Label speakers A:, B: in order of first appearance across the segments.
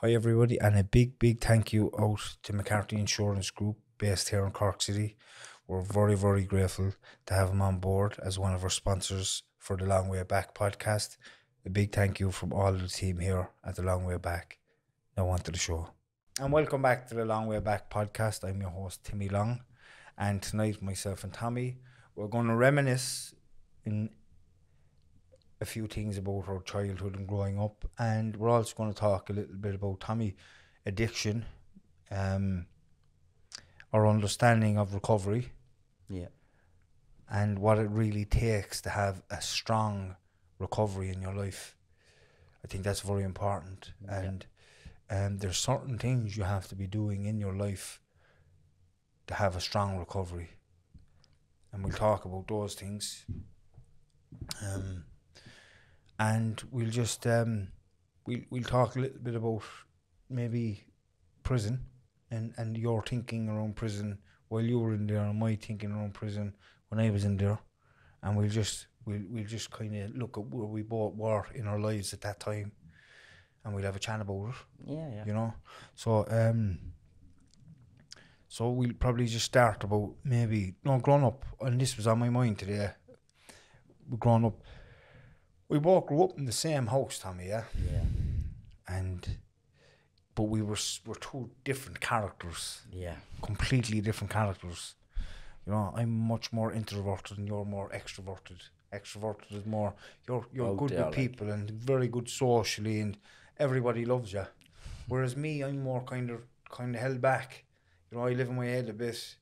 A: Hi, everybody, and a big, big thank you out to McCarthy Insurance Group based here in Cork City. We're very, very grateful to have them on board as one of our sponsors for the Long Way Back podcast. A big thank you from all the team here at the Long Way Back. Now, on to the show. And welcome back to the Long Way Back podcast. I'm your host, Timmy Long. And tonight, myself and Tommy, we're going to reminisce in a few things about our childhood and growing up, and we're also going to talk a little bit about Tommy addiction, um, our understanding of recovery,
B: Yeah.
A: and what it really takes to have a strong recovery in your life. I think that's very important,
B: Yeah.
A: and um, there's certain things you have to be doing in your life to have a strong recovery, and we'll talk about those things. Um, and we'll just um, we'll we'll talk a little bit about maybe prison and and your thinking around prison while you were in there and my thinking around prison when I was in there, and we'll just we'll we'll just kind of look at where we both were in our lives at that time, and we'll have a chat about it
B: Yeah, yeah.
A: you know. So um so we'll probably just start about maybe no growing up and this was on my mind today. We grown up we both grew up in the same house, Tommy, yeah?
B: Yeah.
A: And but we were were two different characters,
B: Yeah.
A: completely different characters. You know, I'm much more introverted and you're more extroverted. Extroverted is more you're you're
B: Out
A: good with
B: like.
A: people and very good socially and everybody loves you. Whereas me, I'm more kind of kind of held back. You know, I live in my head a bit.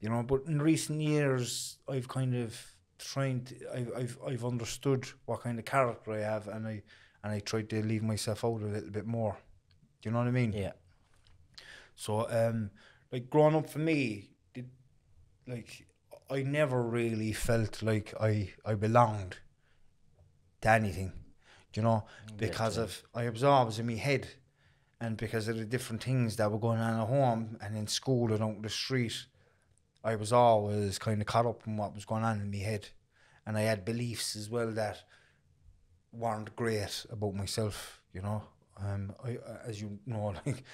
A: You know, but in recent years, I've kind of trying to, I've I've I've understood what kind of character I have, and I and I tried to leave myself out a little bit more. Do you know what I mean?
B: Yeah.
A: So, um, like growing up for me, did like I never really felt like I I belonged to anything, you know, because
B: you.
A: of I always in my head, and because of the different things that were going on at home and in school and out the street, I was always kind of caught up in what was going on in my head, and I had beliefs as well that weren't great about myself, you know. Um, I, as you know, like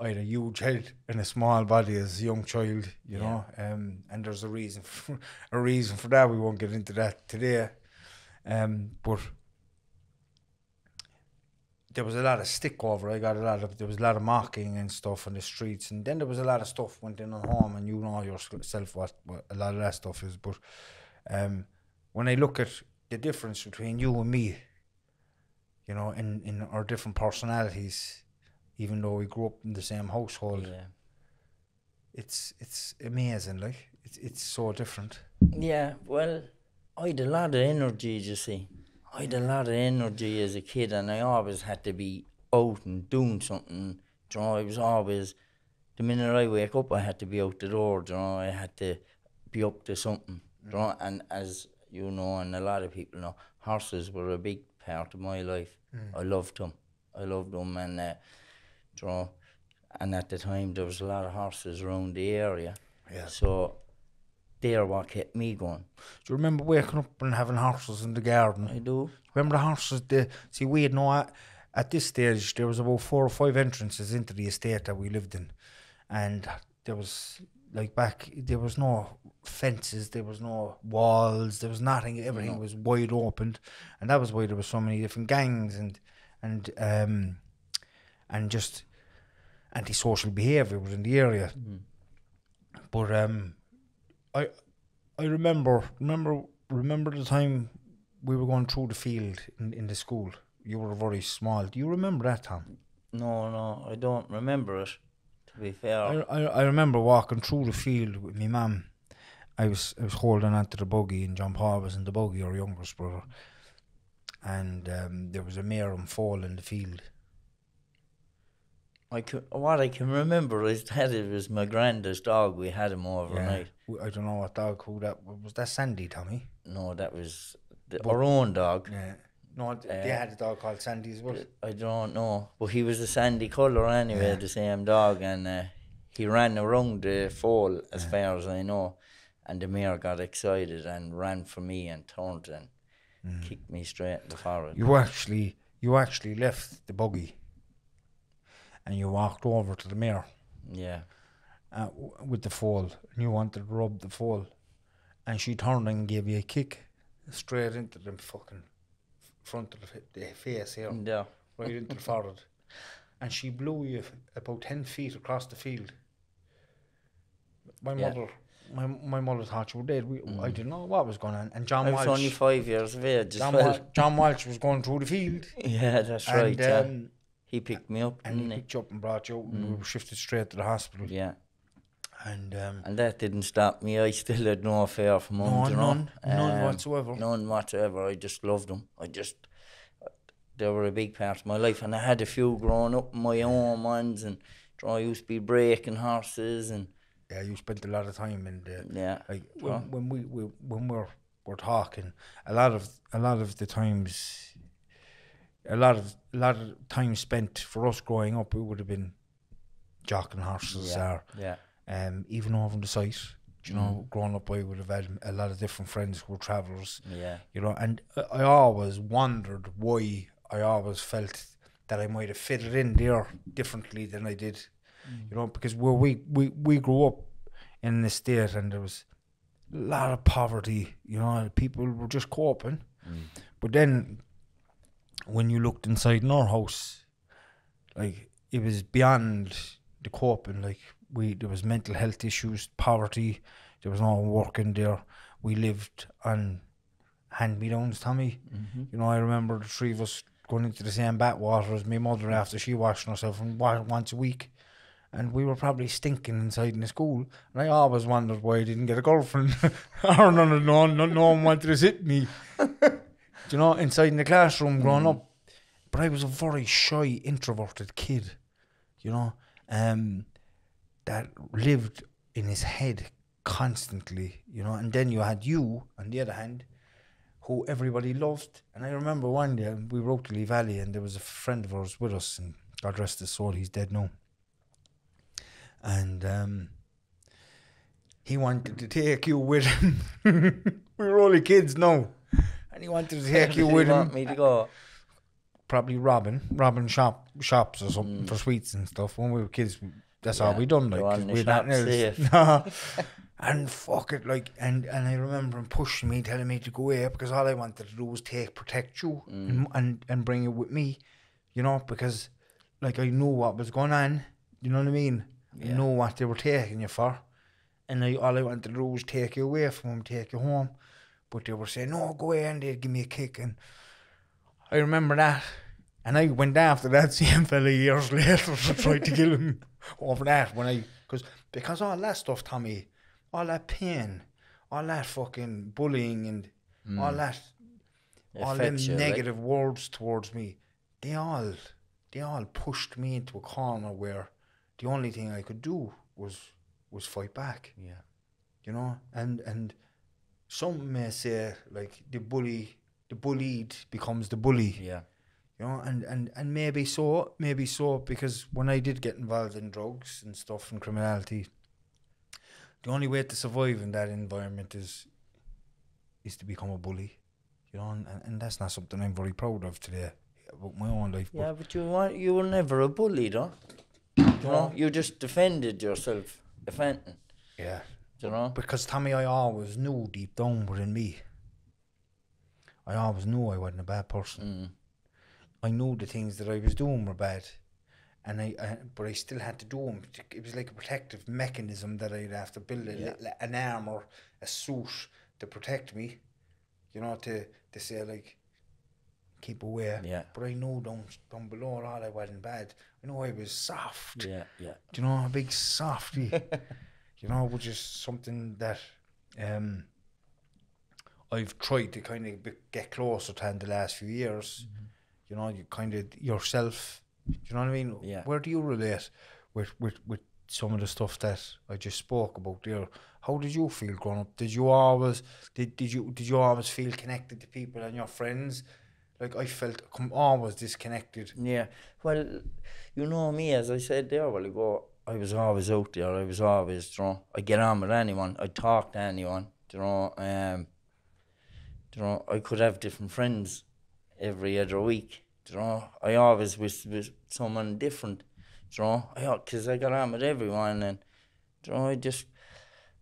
A: I had a huge head and a small body as a young child, you
B: Yeah.
A: know. Um, and there's a reason for a reason for that. We won't get into that today. Um, but there was a lot of stick over. I got a lot of there was a lot of mocking and stuff on the streets, and then there was a lot of stuff went in at home, and you know yourself what, what a lot of that stuff is. But um, when I look at the difference between you and me, you know, in in our different personalities, even though we grew up in the same household,
B: Yeah.
A: it's it's amazing. Like it's it's so different.
B: Yeah. Well, I had a lot of energy, you see. I had a lot of energy as a kid, and I always had to be out and doing something. You know, I was always, the minute I wake up, I had to be out the door. You know, I had to be up to something. You know, and as you know, and a lot of people know, horses were a big part of my life. I loved them. I loved them, and uh, you know, and at the time there was a lot of horses around the area.
A: Yeah.
B: So they're what kept me going.
A: Do you remember waking up and having horses in the garden?
B: I do.
A: Remember the horses? The see, we had no. At this stage, there was about four or five entrances into the estate that we lived in, and there was like back. There was no fences. There was no walls. There was nothing. Everything was wide open, and that was why there was so many different gangs and and um and just antisocial behaviour within the area. But um, I I remember remember remember the time we were going through the field in, in the school. You were very small. Do you remember that, Tom?
B: No, no, I don't remember it. To be fair,
A: I, I, I remember walking through the field with my mum. I was I was holding onto the buggy and John Paul was in the buggy, our youngest brother. And um, there was a mare and foal in the field.
B: I can, what I can remember is that it was my granddad's dog. We had him overnight.
A: I don't know what dog called that was. That Sandy, Tommy.
B: No, that was the, our own dog.
A: Yeah. No, they
B: Uh,
A: had a dog called Sandy as well.
B: I don't know, but he was a sandy colour anyway, the same dog, and uh, he ran around the foal as far as I know, and the mare got excited and ran for me and turned and kicked me straight in the forehead.
A: You actually, you actually left the buggy, and you walked over to the mirror
B: Yeah.
A: uh, w- with the fall, and you wanted to rub the fall, and she turned and gave you a kick straight into the fucking front of the, the face here,
B: Yeah.
A: right into the forehead, and she blew you f- about ten feet across the field. My
B: Yeah.
A: mother, my my mother thought you were dead. We, I didn't know what was going on, and John
B: I was only
A: Walsh,
B: five years of age
A: John,
B: well.
A: Wal- John Walsh was going through the field,
B: Yeah, that's right.
A: and
B: yeah. He picked me up,
A: and he picked you up and brought you out, and we were shifted straight to the hospital,
B: Yeah.
A: and um,
B: And that didn't stop me. I still had no fear for mum,
A: none,
B: you know.
A: none, none
B: Um,
A: whatsoever.
B: None whatsoever. I just loved them. I just, they were a big part of my life. And I had a few growing up in my own ones. And I used to be breaking horses. And
A: Yeah, you spent a lot of time in the
B: yeah,
A: like when, when we, we when we're we're talking a lot of a lot of the times a lot of a lot of time spent for us growing up it would have been jocking horses
B: Yeah.
A: or
B: yeah,
A: um even over on the site. You know mm-hmm. growing up I would have had a lot of different friends who were travellers
B: yeah,
A: you know and I- always wondered why I always felt that I might have fitted in there differently than I did mm. you know because where we, we, we grew up in the estate and there was a lot of poverty you know people were just coping mm. but then when you looked inside in our house like it was beyond the coping like we there was mental health issues poverty there was no work in there. We lived on hand me downs tommy mm-hmm. you know i remember the three of us going into the same backwater as my mother after she washing herself and once a week. And we were probably stinking inside in the school. And i always wondered why i didn't get a girlfriend. Or none of no, no, no one wanted to sit me you know, inside in the classroom growing up. But I was a very shy, introverted kid, you know, um, that lived in his head constantly, you know. And then you had you, on the other hand, who everybody loved. And I remember one day we rode to Lee Valley, and there was a friend of ours with us, and God rest his soul, he's dead now. And um, he wanted to take you with him. we were only kids now. And he wanted to take you with him
B: me to go?
A: probably robbing, robbing shop shops or something for sweets and stuff. When we were kids, that's all
B: Mm.
A: We done. Like
B: on
A: 'cause
B: the
A: we had nothing
B: shop
A: else. and fuck it, like, and and I remember him pushing me, telling me to go away because all I wanted to do was take protect you
B: Mm.
A: and, and and bring you with me, you know, because like I knew what was going on. You know what I mean? I
B: Yeah.
A: know what they were taking you for, and I, all I wanted to do was take you away from him, take you home. But they were saying, "No, go away," and they'd give me a kick, and I remember that. And I went after that same fella years later to try to kill him over that when I because because all that stuff, Tommy, all that pain, all that fucking bullying and mm. all that, all them
B: you, like-
A: negative words towards me, they all they all pushed me into a corner where the only thing I could do was was fight back.
B: Yeah.
A: you know, and and some may say like the bully, the bullied becomes the bully,
B: Yeah.
A: you know, and and and maybe so, maybe so, because when I did get involved in drugs and stuff and criminality, the only way to survive in that environment is is to become a bully, you know, and, and that's not something I'm very proud of today about my own life.
B: Yeah, but you want you were never a bully, though. You know, you just defended yourself, defending.
A: But yeah,
B: You know.
A: because Tommy, I always knew deep down within me. I always knew I wasn't a bad person.
B: Mm.
A: I knew the things that I was doing were bad, and I, I but I still had to do them. It was like a protective mechanism that I'd have to build a,
B: Yeah.
A: an armor, a suit to protect me. You know, to to say like, keep away.
B: Yeah.
A: But I know down down below all I wasn't bad. I know I was soft.
B: Yeah. Yeah.
A: Do you know a big softy? you know, which is something that um I've tried to kind of get closer to in the last few years.
B: Mm-hmm.
A: You know, you kind of yourself. Do you know what I mean?
B: Yeah.
A: Where do you relate with with with some of the stuff that I just spoke about there? How did you feel growing up? Did you always did did you did you always feel connected to people and your friends? Like I felt com- always disconnected.
B: Yeah. Well, you know me, as I said there a while ago, I was always out there. I was always, you know, I get on with anyone. I talk to anyone. You know, um, you know, I could have different friends every other week. You know, I always was with someone different. you know, because I got on with everyone, and you know, I just,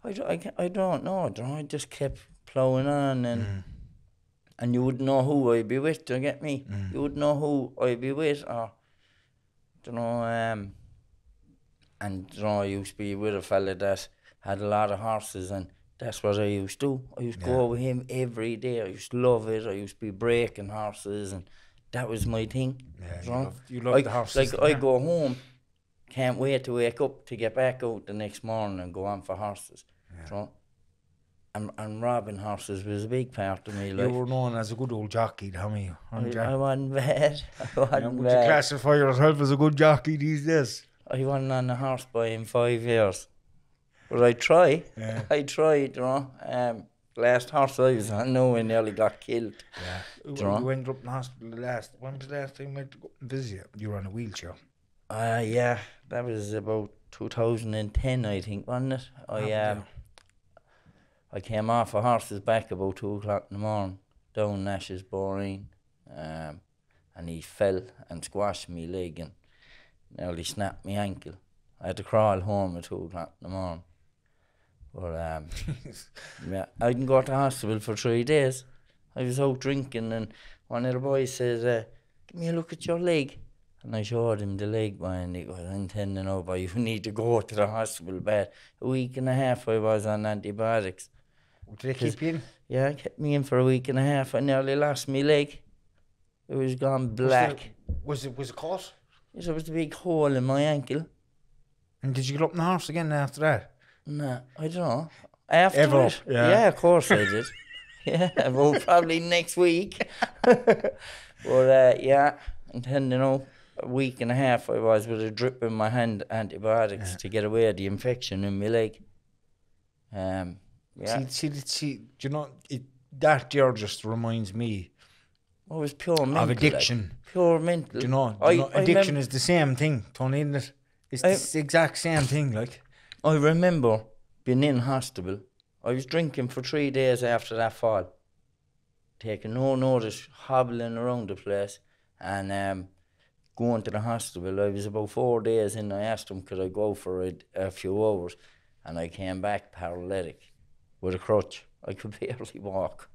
B: I, don't- I, I don't know, you know, I just kept plowing on, and
A: Mm.
B: and you wouldn't know who I'd be with. Do you get me?
A: Mm.
B: You wouldn't know who I'd be with, or you know, um, and you know, I used to be with a fella that had a lot of horses, and that's what I used to do. I used to
A: Yeah.
B: go with him every day. I used to love it. I used to be breaking horses, and that was my thing.
A: Yeah,
B: you
A: you
B: know?
A: love, you love
B: like,
A: the horses.
B: like I go home, can't wait to wake up to get back out the next morning and go on for horses. you know? And and robbing horses was a big part of me.
A: You
B: Like
A: were known as a good old jockey, Tommy.
B: I? I wasn't bad. I wasn't
A: Would you classify yourself as a good jockey these days?
B: I wasn't on a horse by in five years. But I try.
A: Yeah.
B: I tried, you know. Um, last horse I was on, no, I nearly got killed.
A: Yeah. You, you ended up in hospital the last. When was the last time you went to go and visit you? You were on a wheelchair.
B: Uh, yeah, that was about 2010, I think, wasn't it? I
A: Yeah.
B: um, I came off a horse's back about two o'clock in the morning, down Nash's Boreen, um, and he fell and squashed me leg and nearly snapped my ankle. I had to crawl home at two o'clock in the morning. But um, yeah, I didn't go to hospital for three days. I was out drinking, and one of the boys says, uh, "Give me a look at your leg." And I showed him the leg, and he goes, I'm telling you, but you need to go to the hospital But A week and a half I was on antibiotics.
A: Did they keep you in?
B: Yeah, kept me in for a week and a half. I nearly lost my leg. It was gone black.
A: Was it was it caught?
B: There was a big hole in my ankle.
A: And did you get up on the horse again after that?
B: No, I don't know. After
A: Ever,
B: it,
A: yeah.
B: yeah, of course I did. yeah, well, probably next week. but uh, yeah, and then you know, a week and a half I was with a drip in my hand, antibiotics
A: Yeah.
B: to get away the infection in my leg. Um, yeah,
A: See, see, see, do you know, it, that there just reminds me
B: it was pure mental.
A: of
B: like,
A: addiction.
B: pure mental.
A: Do you know, do
B: I,
A: you know addiction is the same thing, Tony, isn't it? It's
B: I-
A: the exact same thing, like.
B: I remember being in hospital. I was drinking for three days after that fall, taking no notice, hobbling around the place, and um, going to the hospital. I was about four days in. I asked them could I go for a, a few hours, and I came back paralytic with a crutch. I could barely walk,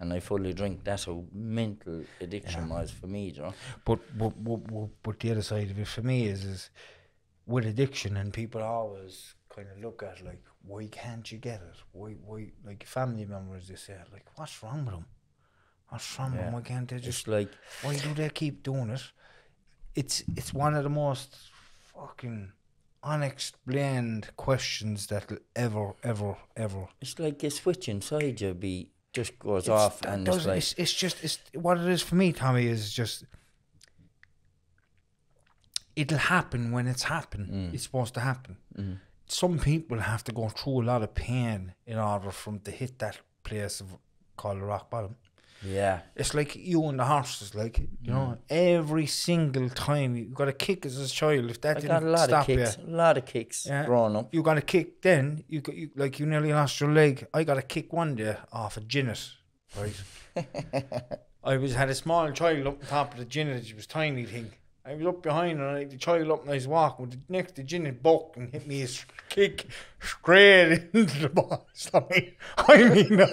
B: and I fully drink. That's how mental addiction was for me, you know.
A: But, but, but, but, the other side of it for me is, is with addiction, and people always kind of look at like, why can't you get it? Why, why, like family members, they say, like, what's wrong with them? What's wrong with them? Why can't they just
B: Just like
A: why do they keep doing it? It's it's one of the most fucking unexplained questions that'll ever, ever, ever.
B: it's like a switch inside you be just goes
A: It's-
B: off, and it's like
A: it's, it's just it's what it is for me, Tommy. Is just it'll happen when it's happen.
B: Mm.
A: It's supposed to happen. Some people have to go through a lot of pain in order for them to hit that place of called the rock bottom.
B: Yeah.
A: It's like you and the horses, like you know,
B: Mm.
A: every single time you got a kick as a child. If that
B: I
A: didn't
B: got a lot
A: stop
B: of kicks,
A: you,
B: a lot of kicks
A: Yeah.
B: growing up.
A: you got a kick. Then you, got, you like you nearly lost your leg. I got a kick one day off a ginnet, right? I was had a small child up on top of the ginnet. It was tiny thing. I was up behind and I the child up and I was walking. With the next, the ginnet buck and hit me a kick straight into the ball. Sorry, I mean no.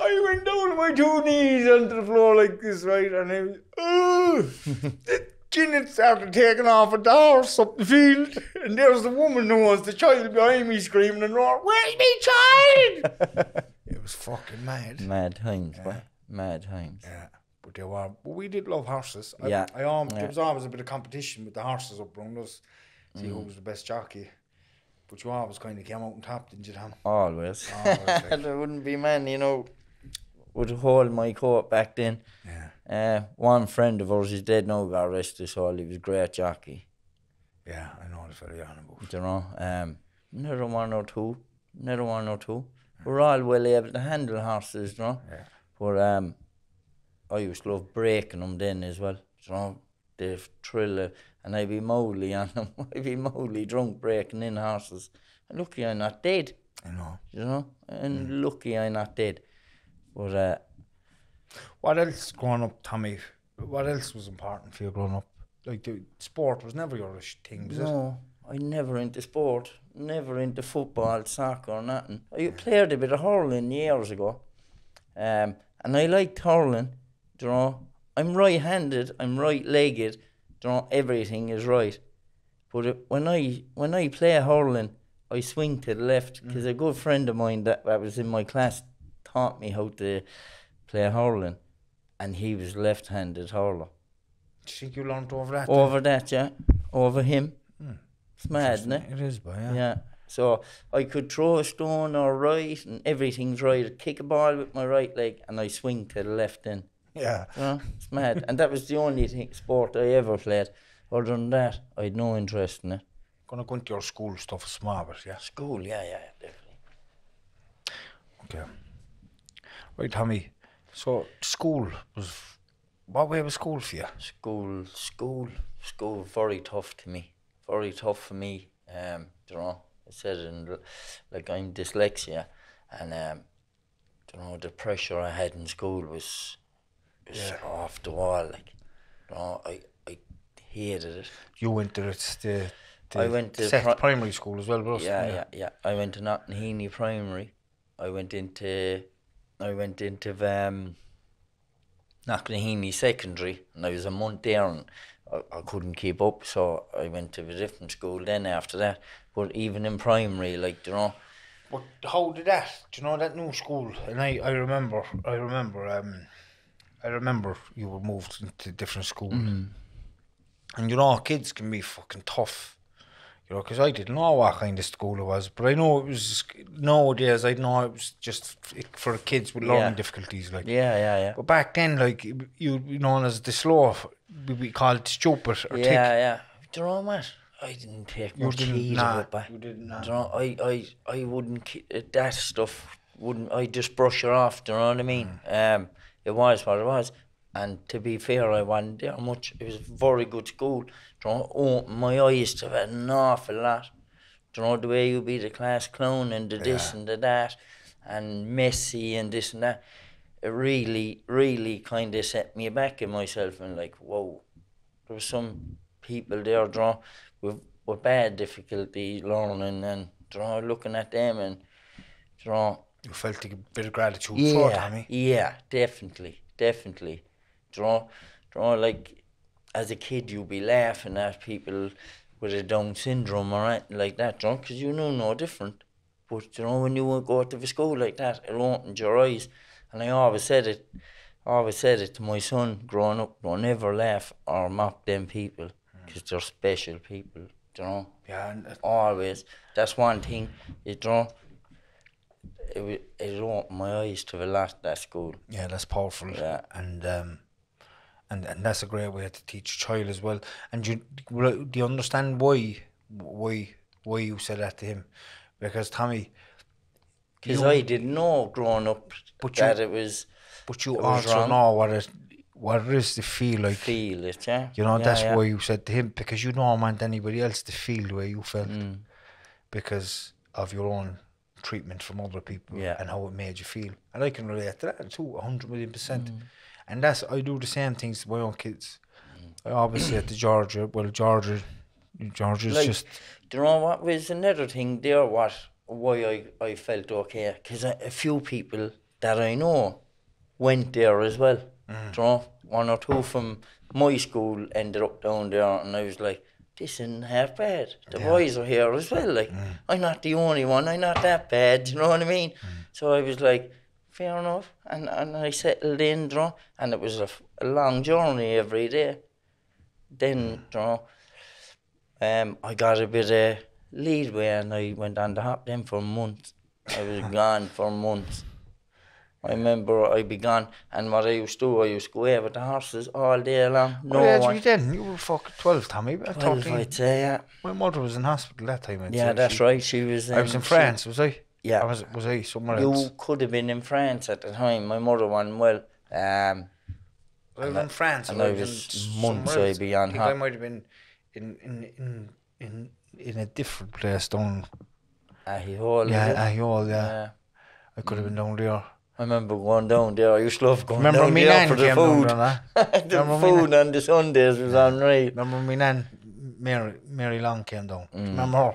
A: I went down on my two knees onto the floor like this, right? And I was, oh, the ginnet started taking off a horse up the field. And there's the woman who was the child behind me screaming and roaring, Where's me child? it was fucking mad.
B: Mad times, boy. Mad times.
A: Yeah, but they were. But we did love horses. I,
B: Yeah,
A: I um,
B: yeah.
A: there was always a bit of competition with the horses up around us. See who was the best jockey. But you always kind of came out on top, didn't you, Tom?
B: Always.
A: Always, like-
B: there wouldn't be many, you know, would hold my coat back then.
A: Yeah,
B: Uh, one friend of ours is dead now, got arrested, so he was a great jockey.
A: yeah, I know it's fella you're.
B: You know, um, another one or two, another one or two. We're all well able to handle horses, you know.
A: Yeah.
B: But um, I used to love breaking them then as well. You know, the thrill, of, and I'd be moly on them. I'd be moly drunk breaking in horses. And lucky I'm not dead,
A: I know.
B: you know. And lucky I'm not dead. But uh,
A: What else growing up, Tommy? What else was important for you growing up? like the sport was never your thing, was it?
B: No, I never into sport, never into football, soccer, or nothing. I played a bit of hurling years ago, um, and I liked hurling. You know, I'm right-handed, I'm right-legged. You know, everything is right. But it, when I when I play hurling, I swing to the left because a good friend of mine that, that was in my class taught me how to play hurling, and he was left-handed hurler.
A: Do you think you learned over that?
B: Over that, yeah, over him. Hmm. It's mad, isn't it?
A: It is, but yeah.
B: Yeah. So I could throw a stone or right, and everything's right. I'd kick a ball with my right leg, and I swing to the left. Then,
A: Yeah.
B: you know, it's mad. and that was the only thing, sport I ever played. Other than that, I had no interest in it.
A: Gonna go into your school stuff small, but yeah.
B: School, yeah, yeah, definitely.
A: Okay. Right, Tommy. So school was what way was school for you?
B: School, school, school. Very tough to me. Very tough for me. Um, you know, I said in like I'm dyslexia, and um, you know the pressure I had in school was was
A: Yeah.
B: off the wall. Like, you know, I I hated it.
A: You went to the, the,
B: I went to pri-
A: primary school as well, bro.
B: Yeah, yeah, yeah. I went to Nottingham Primary. I went into, I went into um, Knocknaheeny Secondary, and I was a month there, and I, I couldn't keep up, so I went to a different school then after that. But even in primary, like you know,
A: But how did that? Do you know that new school? And I, I remember, I remember, um, I remember you were moved into a different school, and you know kids can be fucking tough. You know, because I didn't know what kind of school it was, but I know it was nowadays. I know it was just for kids with learning
B: Yeah.
A: difficulties, like.
B: yeah, yeah, yeah,
A: But back then, like you, known as the slow, we be called stupid or
B: yeah,
A: tick.
B: yeah. Do you know what? I didn't take much heed of it back.
A: you didn't, nah.
B: Do you know, I, I, I wouldn't that stuff wouldn't I just brush it off. Do you know what I mean? Um, it was what it was, and to be fair, I wasn't there much. It was a very good school. Do you know, opened my eyes to an awful lot. Do you know the way you be the class clown and the this
A: Yeah.
B: and the that, and messy and this and that. It really, really kind of set me back in myself and like, whoa, there was some people there, draw with with bad difficulty learning and draw looking at them and draw
A: You felt a bit of gratitude for it,
B: yeah
A: Tommy.
B: yeah definitely definitely draw draw like as a kid you'd be laughing at people with a Down syndrome or anything like that draw because you know no different but you know when you go to the school like that it opened your eyes and I always said it I always said it to my son growing up don't ever laugh or mock them people because they're special people you know
A: Yeah, and
B: always. That's one thing. You know, it it opened my eyes to the last that school.
A: yeah, that's powerful.
B: Yeah.
A: and um, and and that's a great way to teach a child as well. And you do you understand why why why you said that to him? Because Tommy,
B: Because I didn't know growing up
A: But you-
B: that it was
A: but you also
B: wrong.
A: know what it what it is to feel like.
B: feel it, yeah.
A: You know,
B: Yeah,
A: that's
B: yeah.
A: why you said to him because you don't want anybody else to feel the way you felt
B: Mm.
A: because of your own treatment from other people
B: Yeah.
A: and how it made you feel. And I can relate to that too, a hundred million percent.
B: Mm.
A: And that's I do the same things to my own kids.
B: Mm.
A: I always say to Georgia, well, Georgia, Georgia's
B: Like,
A: just
B: Do you know what was another thing there? What why I, I felt okay? Because a, few people that I know went there as well.
A: Mm.
B: Do you know, one or two from my school ended up down there, and I was like, this isn't half bad. The
A: Yeah.
B: boys are here as well. Like, I'm not the only one. I'm not that bad. Do you know what I mean? So I was like, fair enough, and and I settled in, you know, and it was a, a long journey every day. Then, you know, um, I got a bit of leadway and I went on the hop then for months. I was gone for months. I remember I'd be gone, and what I used to do, I used to go out with the horses all day long. No
A: oh, yeah, you then you were fucking twelve, Tommy. About
B: Well,
A: 13.
B: I'd say, yeah.
A: My mother was in hospital that time. I'd
B: Yeah, that's
A: She-
B: right. She was.
A: I was in
B: she-
A: France, was I?
B: Yeah.
A: I was was I somewhere
B: You
A: else?
B: could have been in France at the time. My mother wasn't well. Um,
A: I was in France.
B: and I was months. I'd be on
A: I think I might have been in in in in in a different place down.
B: at Hall.
A: Yeah, Ahiol, yeah.
B: yeah.
A: I could have been down there.
B: I remember going down there. I used to love going
A: Remember
B: down
A: me
B: there for the
A: came down
B: food.
A: there,
B: the
A: Remember me
B: food on the Sundays was unreal.
A: Remember me nan, Mary, Mary Long came down. Remember her?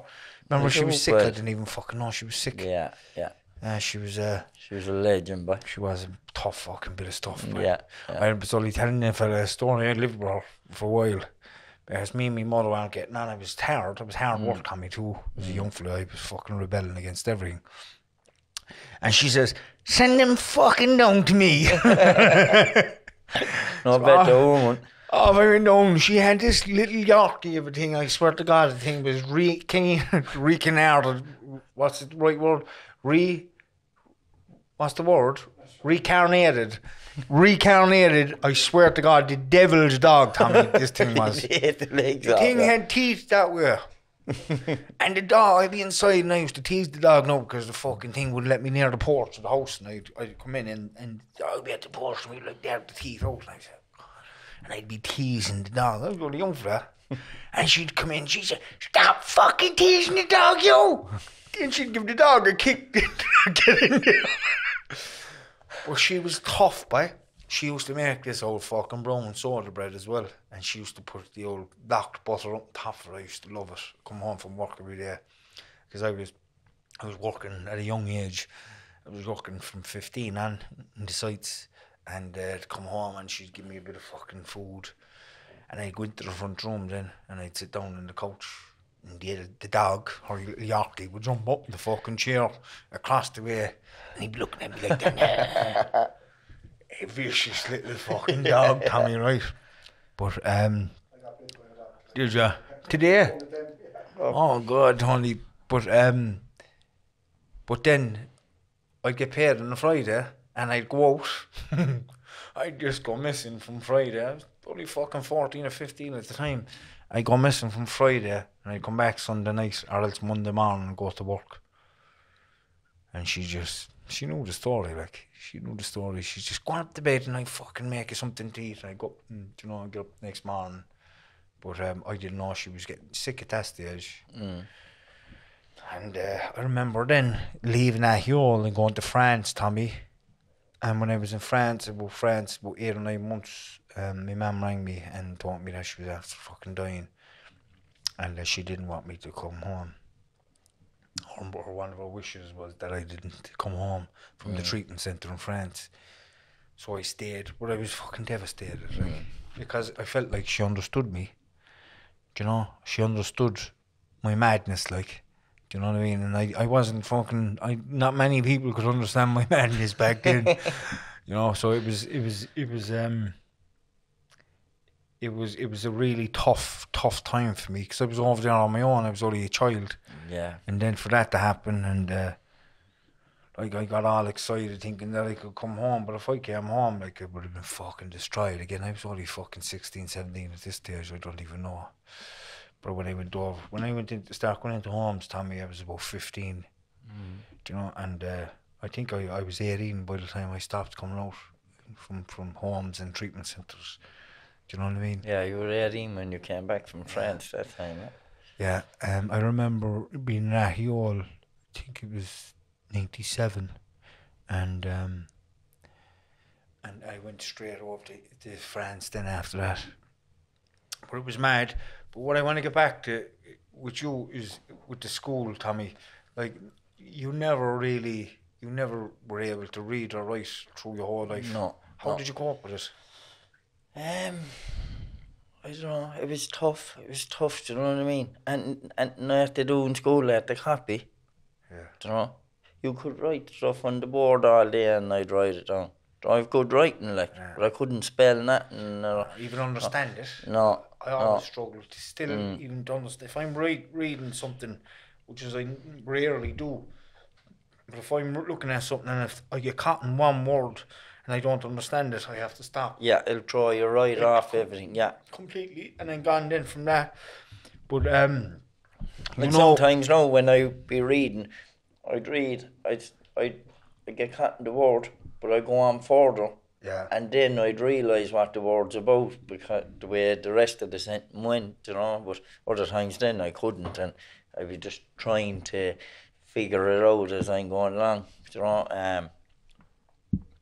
A: Remember she was sick. I didn't even fucking know she was sick.
B: Yeah, yeah.
A: Uh, she was uh,
B: She was a legend, but
A: she was a tough fucking bit of stuff. man.
B: yeah, yeah.
A: I was only telling you for a story. I lived with for a while. Because me and my mother weren't getting on. I was tired. I was hard work on me too. As a young fella, I was fucking rebelling against everything. And she says, "Send them fucking down to me."
B: Not No better woman.
A: Oh, very known. She had this little Yorkie of a thing. I swear to God, the thing was re king recanarded. What's the right word? Re. What's the word? Recarnated. Recarnated. I swear to God, the devil's dog, Tommy. This thing was.
B: The legs
A: The
B: off
A: thing had teeth that were. and the dog, I'd be inside and I used to tease the dog no because the fucking thing wouldn't let me near the porch of the house. And I'd, I'd come in and, and would be at the porch and we'd like there the teeth out. And I'd, say, I'd be teasing the dog. I was only young for that. and she'd come in, she'd say, Stop fucking teasing the dog, you! Then she'd give the dog a kick. Get in there. But she was tough, boy. She used to make this old fucking brown soda bread as well. And she used to put the old locked butter up top for it. I used to love it. Come home from work every day. Because I was I was working at a young age. I was working from 15 on in the sites. And uh, to come home and she'd give me a bit of fucking food. And I'd go into the front room then and I'd sit down on the couch. And the, the dog, or Yorkie, would jump up in the fucking chair across the way. And he'd be looking at me like that. a vicious little fucking dog, Tommy, right? But, um, did you? Today? Oh, God, Tony. But, um, but then I'd get paid on a Friday and I'd go out. I'd just go missing from Friday. I was only fucking 14 or 15 at the time. I'd go missing from Friday and I'd come back Sunday night or else Monday morning and go to work. And she just, she knew the story, like, she knew the story. She's just going up to bed and I fucking make her something to eat. And I go and, you know, I get up next morning. But um, I didn't know she was getting sick at that stage. And uh, I remember then leaving that Hull and going to France, Tommy. And when I was in France, about France, about eight or nine months, um, my mum rang me and told me that she was after fucking dying. And that she didn't want me to come home. Or, or one of her wishes was that I didn't come home from the treatment centre in France. So I stayed, but I was fucking devastated, like, because I felt like she understood me. Do you know? She understood my madness, like. Do you know what I mean? And I, I wasn't fucking. I not many people could understand my madness back then. you know, so it was, it was, it was, um, it was, it was a really tough, tough time for me because I was over there on my own. I was only a child,
B: Yeah.
A: and then for that to happen, and uh, like I got all excited thinking that I could come home, but if I came home, like it would have been fucking destroyed again. I was only fucking 16, 17 at this stage. I don't even know. But when I went over, when I went into start going into homes, Tommy, I was about fifteen. Do you know? And uh, I think I, I was eighteen by the time I stopped coming out from from homes and treatment centres. Do you know what I mean?
B: Yeah, you were 18 when you came back from France that time. Yeah?
A: Yeah. Um, I remember being at Hull. I think it was ninety-seven, and um, and I went straight over to, to France. Then after that, but it was mad. But what I want to get back to with you is with the school, Tommy. Like you never really, you never were able to read or write through your whole life.
B: No.
A: How
B: no.
A: did you cope with it?
B: Um, I don't know. It was tough. It was tough. Do you know what I mean? And and, and I had to do in school. I had to copy.
A: Yeah.
B: Do you know? You could write stuff on the board all day, and I'd write it down. I've good writing, like,
A: Yeah.
B: but I couldn't spell nothing. Or,
A: Even understand it?
B: no,
A: I
B: no.
A: always struggle to still even to understand. If I'm read, reading something, which is I rarely do, but if I'm looking at something and if I get caught in one word and I don't understand it, I have to stop
B: Yeah, it'll throw you right off everything. Yeah.
A: completely and then gone then from that. But um,
B: Like
A: know,
B: sometimes now when I be reading, I'd read, I'd, I'd, I'd get caught in the word, but I'd go on further.
A: yeah,
B: And then I'd realise what the word's about because the way the rest of the sentence went, you know. But other times then I couldn't, and I'd be just trying to figure it out as I'm going along, you know. Um,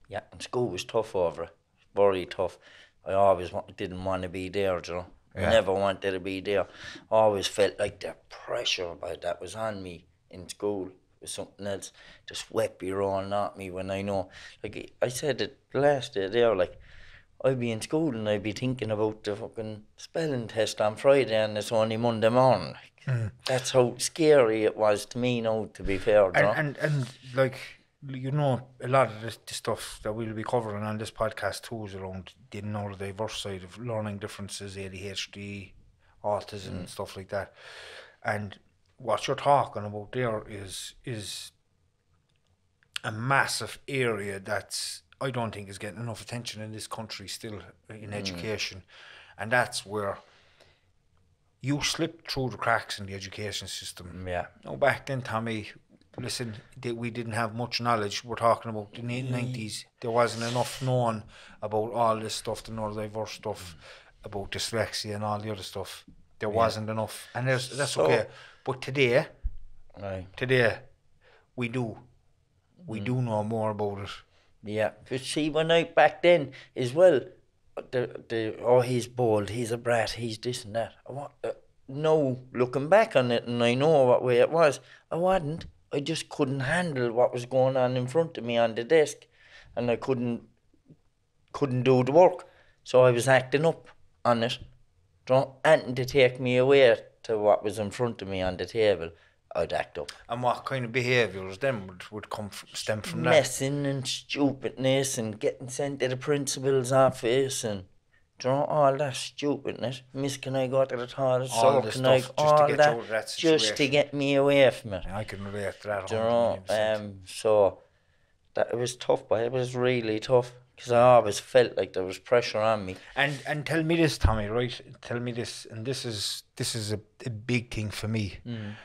B: Yeah, and school was tough over it. Very tough. I always wa- didn't want to be there, you know.
A: Yeah.
B: I never wanted to be there. always felt like the pressure about that was on me in school was something else. Just wet be rolling at me when I know. Like I said it last day there, like I'd be in school and I'd be thinking about the fucking spelling test on Friday and it's only Monday morning. Like, hmm. That's how scary it was to me now, to be fair. you know.
A: and, and and like you know a lot of this, the stuff that we'll be covering on this podcast too is around the neurodiverse side of learning differences, ADHD, autism, and stuff like that. And what you're talking about there is is a massive area that's I don't think is getting enough attention in this country still in mm. education, and that's where you slip through the cracks in the education system.
B: Mm, yeah.
A: No, back then, Tommy, listen, that we didn't have much knowledge. We're talking about the nineties. There wasn't enough known about all this stuff, the neurodiverse stuff, mm. about dyslexia and all the other stuff. There wasn't enough, and there's, that's
B: So-
A: okay. But today,
B: Right.
A: today, we do, we do know more about it.
B: Yeah, but see, when I back then as well, the the oh he's bald, he's a brat, he's this and that. I want uh, no looking back on it, and I know what way it was. I wasn't. I just couldn't handle what was going on in front of me on the desk, and I couldn't couldn't do the work. So I was acting up on it. Don't and to take me away to what was in front of me on the table, I'd act up.
A: And what kind of behaviours then would, would come from, stem from that?
B: messing and stupidness and getting sent to the principal's office and you know, all that stupidness. Miss, can I go to the toilet?
A: All
B: so
A: the
B: can I
A: just to
B: all
A: get you
B: that,
A: out of that
B: just to get me away from it.
A: I can relate to that.
B: Do you know, um, so that it was tough, but it was really tough because I always felt like there was pressure on me.
A: And and tell me this, Tommy, right? Tell me this, and this is this is a, a big thing for me. Mm.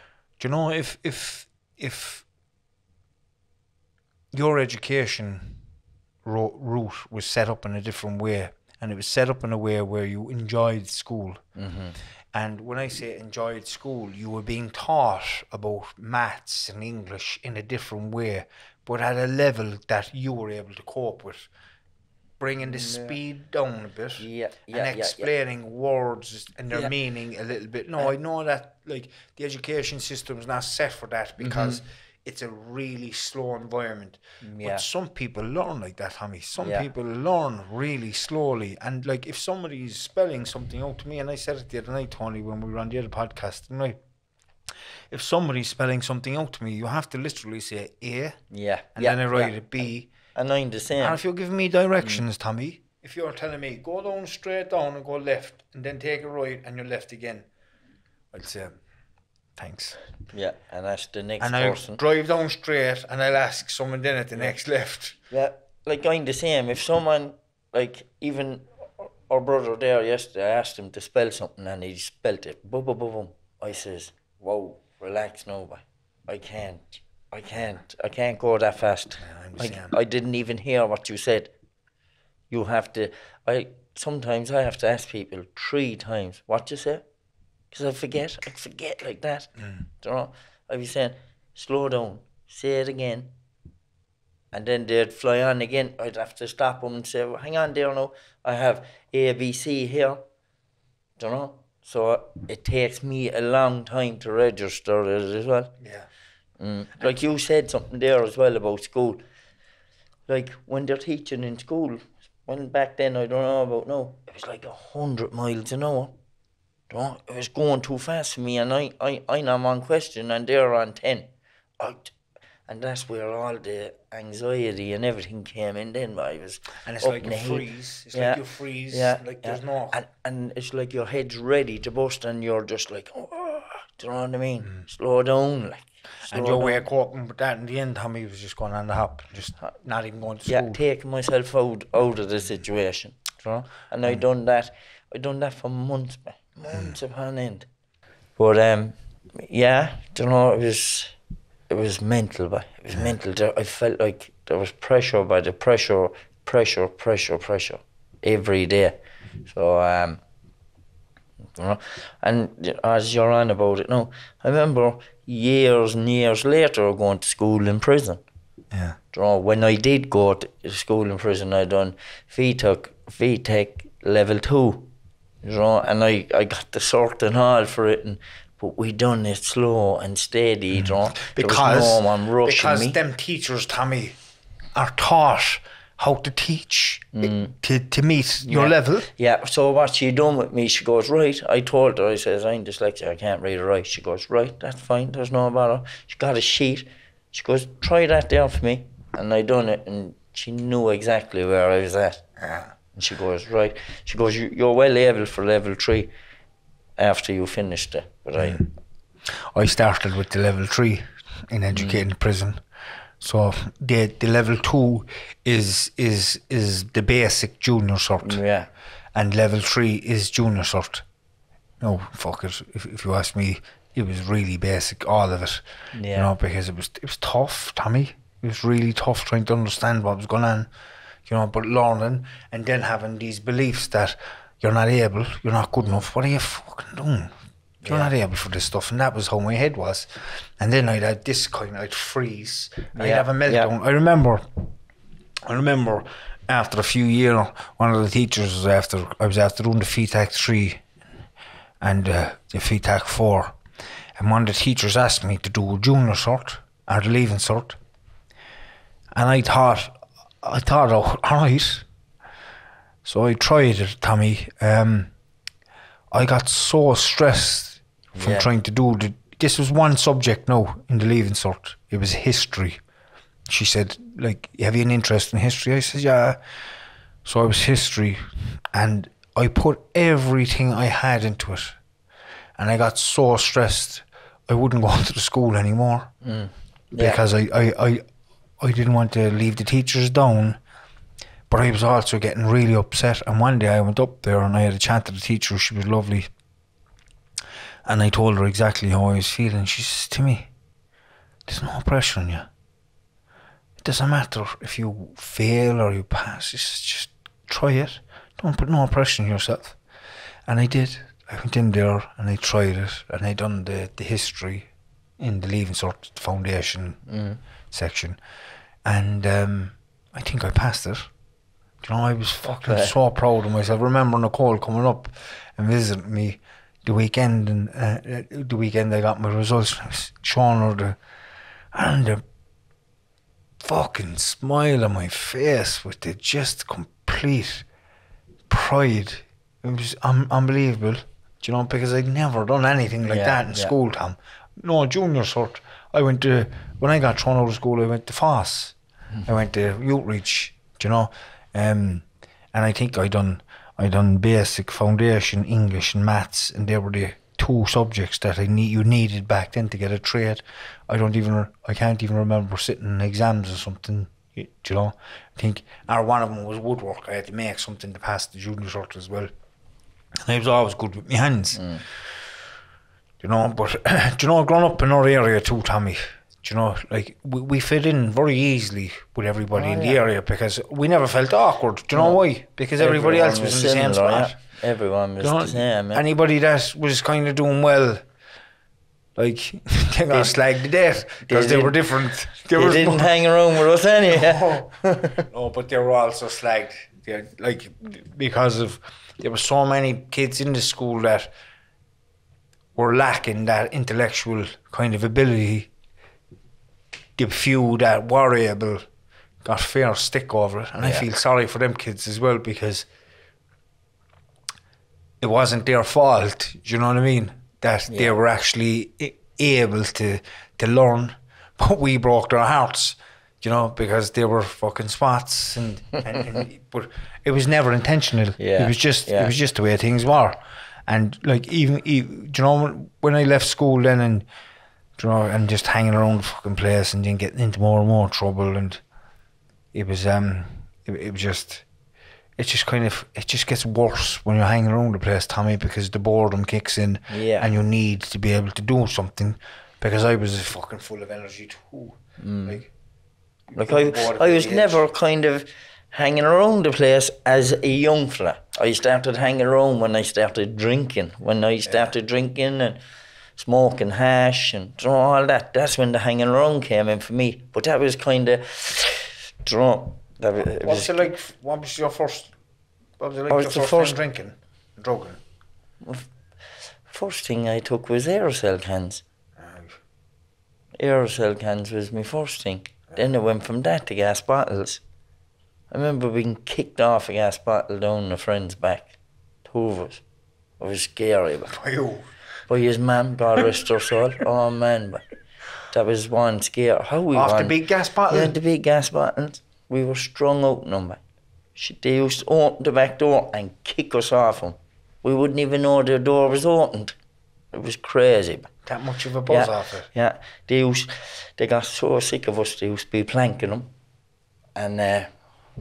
A: Do you know if if if your education ro- route was set up in a different way, and it was set up in a way where you enjoyed school, mm-hmm. and when I say enjoyed school, you were being taught about maths and English in a different way, but at a level that you were able to cope with, bringing the speed down a bit
B: Yeah, yeah,
A: and
B: yeah, yeah.
A: explaining words and their meaning a little bit. No, I know that like the education system's not set for that because it's a really slow environment.
B: Mm-hmm. Yeah.
A: But some people learn like that, Tommy. Some people learn really slowly. And like if somebody's spelling something out to me, and I said it the other night, Tony, when we were on the other podcast, and I if somebody's spelling something out to me, you have to literally say A
B: Yeah,
A: and
B: yeah,
A: then I write
B: yeah.
A: it B.
B: And I'm the same.
A: And if you're giving me
B: Mm.
A: directions, Tommy, if you're telling me go down straight down and go left and then take a right and you're left again, I'd say thanks.
B: Yeah, and that's the next
A: And I'll
B: person.
A: drive down straight and I'll ask someone then at the next left.
B: Yeah, like I'm the same. If someone, like even our brother there yesterday, I asked him to spell something and he spelled it. Boom, boom, boom, boom. I says, "Whoa, relax, now, boy. I can't. I can't. I can't go that fast.
A: I'm
B: I. I didn't even hear what you said. You have to. I sometimes I have to ask people three times what you say, because I forget. I forget like that.
A: Mm.
B: You know? I be saying, slow down. Say it again and then they'd fly on again. I'd have to stop them and say, well, "Hang on, there now. I have A, B, C here." Do you know? So it takes me a long time to register it as well.
A: Yeah.
B: Mm. Like you said something there as well about school. Like when they're teaching in school, when back then I don't know about now, it was like a hundred miles an hour. Do you know? It was going too fast for me, and I, I, I'm on question and they're on ten. I, and that's where all the anxiety and everything came in. Then I was
A: And it's like you freeze. It's like you freeze. yeah. Like there's no.
B: And, and it's like your head's ready to bust, and you're just like, oh, do you know what I mean? Slow down, like.
A: Mm. and your way of coping with that in the end, Tommy was just going on the hop, just not even going to
B: Yeah, taking myself out out of the situation, you know? And
A: Mm.
B: I done that. I done that for months, man, months upon end. But um, yeah, you know, it was it was mental, but it was mental. I felt like there was pressure by the pressure, pressure, pressure, pressure every day. So um, you know, and as you're on about it no, I remember years and years later going to school in prison.
A: Yeah.
B: Draw. When I did go to school in prison, I done FETAC, FETAC level two. You know, and I, I got the sort and all for it, and but we done it slow and steady, you mm. know.
A: Because
B: no
A: because
B: me.
A: them teachers, Tommy, are taught how to teach
B: Mm.
A: to, to meet your level.
B: Yeah, so what she done with me, she goes, right, I told her, I says, I'm dyslexic, I can't read or write. She goes, right, that's fine, there's no bother. She got a sheet. She goes, try that there for me. And I done it, and she knew exactly where I was at. And she goes, right. She goes, you, you're well able for level three after you finished it. But I,
A: I started with the level three in educating prison. So the the level two is is is the basic Junior Cert.
B: yeah,
A: and level three is Junior Cert. No, fuck it. If, if you ask me, it was really basic, all of it. You know, because it was it was tough, Tommy. It was really tough trying to understand what was going on. You know, but learning and then having these beliefs that you're not able, you're not good enough. What are you fucking doing? You're not able for this stuff, and that was how my head was. And then I'd have this kind, I'd freeze. I'd
B: Yeah,
A: have a
B: yeah.
A: meltdown. I remember I remember after a few years, one of the teachers was after I was after doing the FETAC three and uh, the FETAC four, and one of the teachers asked me to do a Junior Cert or the Leaving Cert, and I thought, I thought, oh, all right. So I tried it, Tommy. Um, I got so stressed from
B: Yeah.
A: trying to do the. This was one subject now in the Leaving Cert. It was history she said, like, have you an interest in history? I said, yeah. So I was history, and I put everything I had into it, and I got so stressed, I wouldn't go into the school anymore mm.
B: Yeah.
A: because I, I, I, I didn't want to leave the teachers down. But I was also getting really upset. And one day I went up there and I had a chat to the teacher. She was lovely. And I told her exactly how I was feeling. She says to me, There's no pressure on you. It doesn't matter if you fail or you pass. Says, Just try it. Don't put no pressure on yourself. And I did. I went in there and I tried it. And I done the, the history in the Leaving Cert Foundation section. And um, I think I passed it. You know, I was fucking
B: Okay.
A: so proud of myself. I remember Nicole coming up and visiting me the weekend, and uh, uh, the weekend I got my results. I was showing her the, and the fucking smile on my face with the just complete pride. It was un- unbelievable, Do you know, because I'd never done anything like
B: Yeah,
A: that in
B: yeah.
A: school, Tom. No, Junior Cert. I went to, when I got thrown out of school, I went to FÁS. I went to Youthreach, do you know. Um, and I think I done, I done basic foundation English and maths, and they were the two subjects that I need you needed back then to get a trade. I don't even, I can't even remember sitting in exams or something. Do you know? I think, or one of them was woodwork. I had to make something to pass the Junior Cert as well. And I was always good with my hands. Mm. You know, but do you know, growing up in our area too, Tommy. Do you know, like we, we fit in very easily with everybody
B: Oh,
A: in the area because we never felt awkward. Do you know why? Because everybody
B: Everyone
A: else was in the same spot.
B: yeah. Everyone was
A: You know,
B: the same. Yeah.
A: Anybody that was kind of doing well, like they got slagged to death because they,
B: didn't-
A: were different. They,
B: they didn't hang around with us anyway.
A: no, but they were also slagged. They, like because of there were so many kids in the school that were lacking that intellectual kind of ability. The few that were able got fair stick over it, and I feel sorry for them kids as well because it wasn't their fault. Do you know what I mean? That they were actually able to to learn, but we broke their hearts. You know, because they were fucking spots, and, and, and but it was never intentional.
B: Yeah.
A: It was just
B: yeah.
A: it was just the way things were, and like even, even do you know when, I left school then and you know and just hanging around the fucking place and then getting into more and more trouble and it was um it, it was just it just kind of it just gets worse when you're hanging around the place, Tommy, because the boredom kicks in
B: Yeah.
A: and you need to be able to do something. Because I was fucking full of energy too. Like,
B: Like I, I was never kind of hanging around the place as a young fella. I started hanging around when I started drinking. When I started drinking and smoking hash and you know, all that. That's when the hanging around came in for me. But that was kind of, you know, that was, it
A: What's
B: was
A: it like? What was your first? What was it like?
B: Oh,
A: your
B: the
A: first,
B: first-
A: drinking, drugging.
B: first thing I took was aerosol cans. Aerosol cans was my first thing. Then it went from that to gas bottles. I remember being kicked off a gas bottle down a friend's back. Two of us. It was scary,
A: By you.
B: By his man, God rest her soul. Oh man, but that was one scare. How we
A: Off the
B: won.
A: big gas bottle.
B: Yeah, the big gas bottles. We were strung out number. She, they used to open the back door and kick us off them. We wouldn't even know the door was opened. It was crazy. but
A: That much of a buzz
B: yeah,
A: off it.
B: Yeah, they used, they got so sick of us. They used to be planking them, and uh,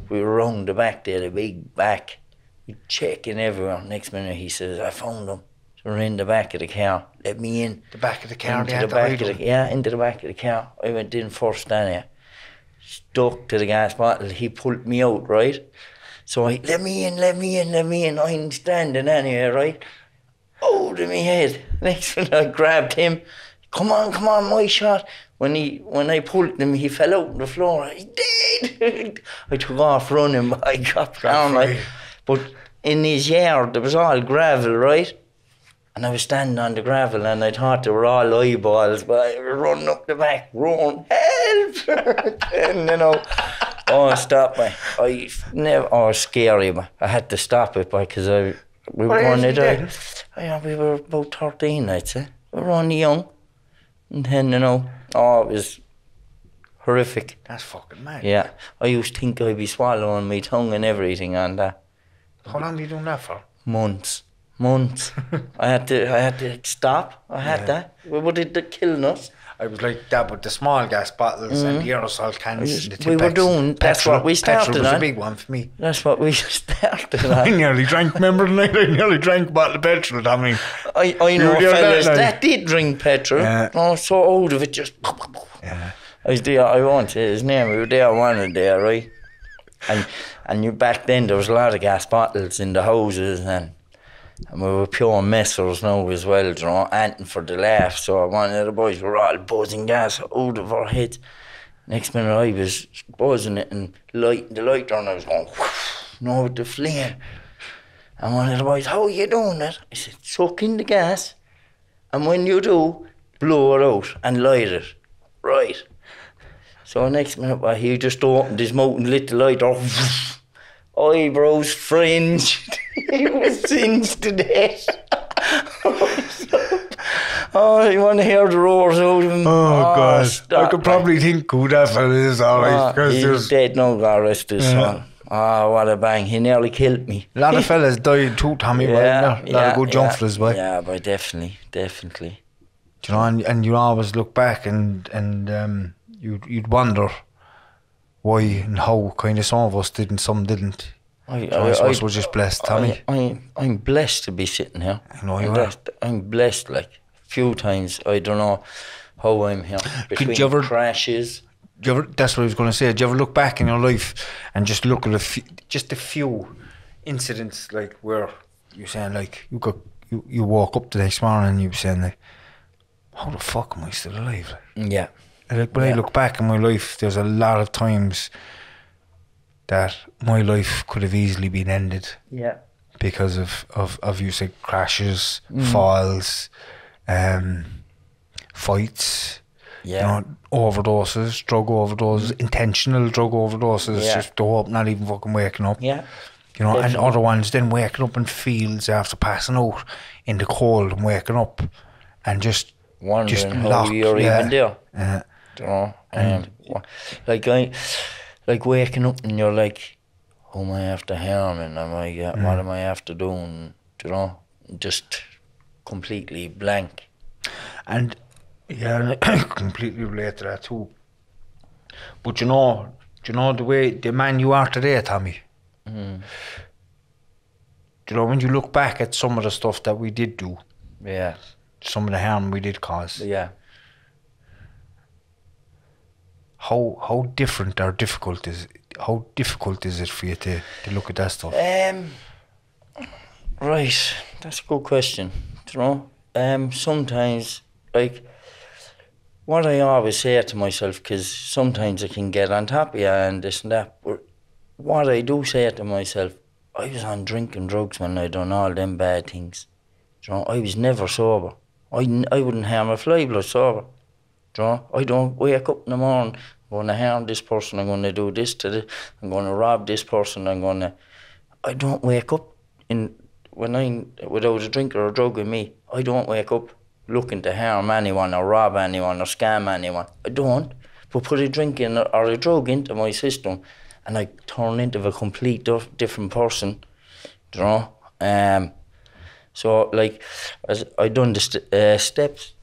B: we were round the back there, the big back, we checking everyone. Next minute he says, "I found them." In the back of the car. Let me in.
A: The back of the car.
B: into
A: they
B: the back of the yeah, into the back of the car. I went in first down there. Stuck to the gas bottle. He pulled me out, right? So I let me in, let me in, let me in. I'm standing anyway, right? Oh, to me head. Next thing I grabbed him. Come on, come on, my shot. When he when I pulled him, he fell out on the floor. He did. I took off running, but I got down like. But in his yard, there was all gravel, right? And I was standing on the gravel and I thought they were all eyeballs, but I was running up the back, roaring, help! and you know, oh, stop me. I never, oh, scary, but I had to stop it because I, we were going die. Oh, yeah, we were about 13, I'd say. We were only young. And then, you know, oh, it was horrific.
A: That's fucking mad.
B: Yeah, I used to think I'd be swallowing my tongue and everything on that.
A: How long were you doing that for?
B: Months, months. I had to, I had to stop. I had
A: Yeah.
B: that. What did have killed us.
A: I was like that with the small gas bottles and the aerosol cans. The
B: Mm-hmm. we were doing- that's
A: Petrol-
B: what we
A: Petrol
B: started
A: was a big one for me.
B: That's what we started
A: I nearly drank. Remember the night I nearly drank a bottle of petrol? I mean,
B: I, I know
A: there that
B: that did drink petrol.
A: Yeah.
B: was so old of it, just.
A: yeah.
B: I was there. I won't say his name. We were there one day, right? And and you back then there was a lot of gas bottles in the houses and. And we were pure messers now as well, you know, anting for the laugh. So one of the boys were all buzzing gas out of our heads. Next minute I was buzzing it and lighting the light on, I was going, no, with the flame. And one of the boys, how are you doing it? I said, suck in the gas. And when you do, blow it out and light it. Right. So next minute, well, he just opened his mouth and lit the light off. Eyebrows fringed. he was singed to death. oh, you want to hear the roars out of him?
A: Oh, God! I could probably think who that fella is. All right,
B: Ah,
A: because
B: he's
A: there's
B: dead now, God rest his soul. Ah, what a bang. He nearly killed me.
A: a lot of fellas died too. Tommy, yeah, a lot of good
B: yeah,
A: for his boy.
B: Yeah, but definitely, definitely.
A: Do you know, and, and you always look back and and um, you'd you'd wonder why and how kind of some of us did and some didn't.
B: I,
A: So I, suppose we're just blessed, Tommy.
B: I, I, I'm blessed to be sitting here.
A: I know you
B: I'm
A: are.
B: blessed, I'm blessed, like, few times. I don't know how I'm here. Between
A: you ever-
B: crashes.
A: You ever, that's what I was going to say. Do you ever look back in your life and just look at a few, just a few incidents like where you're saying like you got you, you woke up the next morning and you were saying like, how the fuck am I still alive? Like,
B: Yeah.
A: Like when I look back in my life, there's a lot of times that my life could have easily been ended
B: Yeah.
A: because of of, of you say crashes,
B: Mm.
A: falls, um, fights,
B: Yeah.
A: you know, overdoses, drug overdoses, intentional drug overdoses,
B: Yeah.
A: just go up, not even fucking waking up.
B: yeah.
A: You know, and other ones then waking up in fields after passing out in the cold and waking up and just
B: Wondering
A: just
B: how
A: locked,
B: you're
A: yeah.
B: even there.
A: uh,
B: You know? Um, wha- like, I, like waking up and you're like, who am I after harming? Am I, uh,
A: Mm.
B: What am I after doing? Do you know? Just completely blank.
A: And yeah, I completely relate to that too. But you know, do you know the way the man you are today, Tommy?
B: Mm.
A: Do you know when you look back at some of the stuff that we did do,
B: Yeah.
A: some of the harm we did cause,
B: Yeah.
A: How how different or difficult is how difficult is it for you to, to look at that stuff?
B: Um, right, that's a good question. You know, um, sometimes, like, what I always say to myself, because sometimes I can get on top of and this and that, but what I do say to myself, I was on drinking drugs when I done all them bad things. You know, I was never sober. I, I wouldn't harm a fly blood sober. Do I don't wake up in the morning, I'm going to harm this person, I'm going to do this to this, I'm going to rob this person, I'm going to. I don't wake up in when I'm without a drink or a drug in me. I don't wake up looking to harm anyone or rob anyone or scam anyone. I don't. But put a drink in or a drug into my system, and I turn into a complete different person. Do you know? Um, so like, as I done the st- uh, steps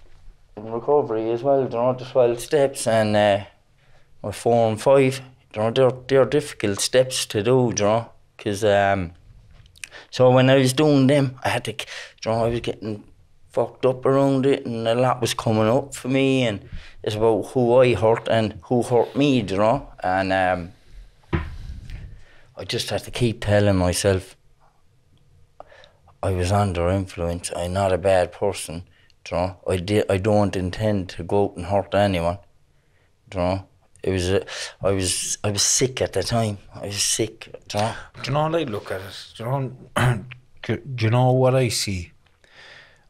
B: recovery as well. You know the twelve steps and uh, my four and five. You know they're they're difficult steps to do. Do you know? Because um, so when I was doing them, I had to, you know, I was getting fucked up around it, and a lot was coming up for me, and it's about who I hurt and who hurt me. You know? And um, I just had to keep telling myself I was under influence. I'm not a bad person. Do you know? I did. I don't intend to go out and hurt anyone. Do you know? It was. A, I was. I was sick at the time. I was sick. Do you know?
A: Do you know what I look at it? Do you know, do you know what I see?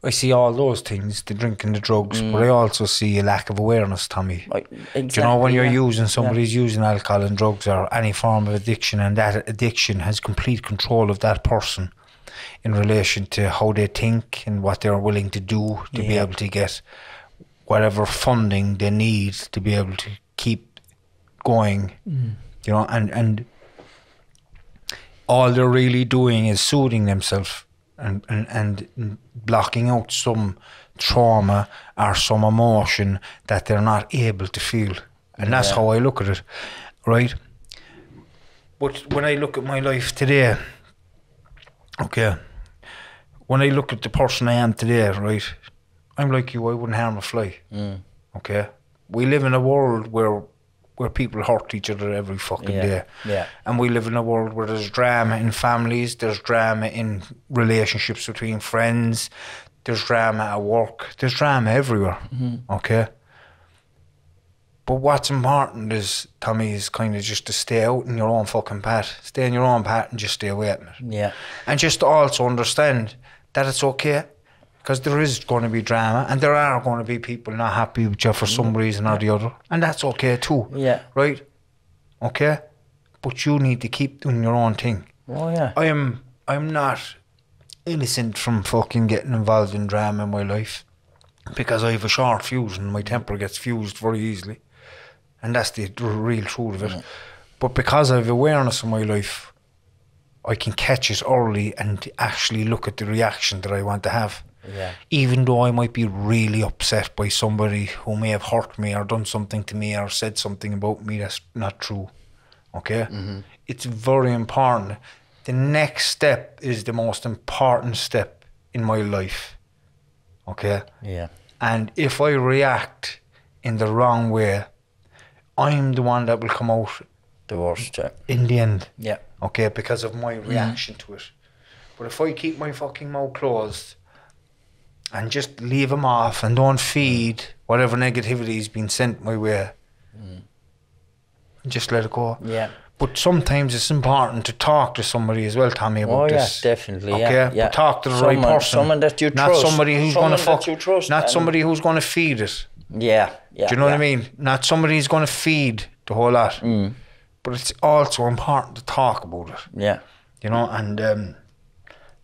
A: I see all those things, the drinking, the drugs, mm. but I also see a lack of awareness, Tommy.
B: Like,
A: Do you know when you're
B: yeah.
A: using somebody's using alcohol and drugs or any form of addiction, and that addiction has complete control of that person in relation to how they think and what they're willing to do to be able to get whatever funding they need to be able to keep going. Mm. You know, and and all they're really doing is soothing themselves and, and, and blocking out some trauma or some emotion that they're not able to feel. And that's
B: Yeah.
A: how I look at it, right? But when I look at my life today, okay, when I look at the person I am today, right, I'm like you, I wouldn't harm a fly,
B: Mm.
A: okay? We live in a world where where people hurt each other every fucking
B: Yeah.
A: day.
B: Yeah.
A: And we live in a world where there's drama in families, there's drama in relationships between friends, there's drama at work, there's drama everywhere. Okay? But what's important is, Tommy, is kind of just to stay out in your own fucking path. Stay in your own path and just stay away from it.
B: Yeah.
A: And just to also understand that it's okay. Because there is going to be drama and there are going to be people not happy with you for some mm. reason or the other. And that's okay too
B: Yeah.
A: right? Okay, but you need to keep doing your own thing.
B: Oh yeah.
A: I am, I'm not innocent from fucking getting involved in drama in my life because I have a short fuse and my temper gets fused very easily, and that's the, real truth of it. But because I have awareness in my life, I can catch it early and actually look at the reaction that I want to have
B: Yeah.
A: even though I might be really upset by somebody who may have hurt me or done something to me or said something about me that's not true. Okay? Mm-hmm. It's very important. The next step is the most important step in my life. Okay?
B: Yeah.
A: And if I react in the wrong way, I'm the one that will come out
B: The worst.
A: In the end
B: Yeah.
A: Okay, because of my mm. reaction to it. But if I keep my fucking mouth closed and just leave them off and don't mm. feed whatever negativity has been sent my way, mm. just let it go.
B: Yeah.
A: But sometimes it's important to talk to somebody as well, Tommy, about
B: Oh yeah,
A: this.
B: definitely.
A: Okay,
B: Yeah.
A: but talk to the
B: someone,
A: right person.
B: Someone that you
A: not
B: trust.
A: somebody who's going to fuck.
B: You trust.
A: not somebody who's going to feed it.
B: Yeah. Yeah.
A: Do you know what I mean? Not somebody who's going to feed the whole lot.
B: Mm.
A: But it's also important to talk about it.
B: Yeah.
A: You know, and um,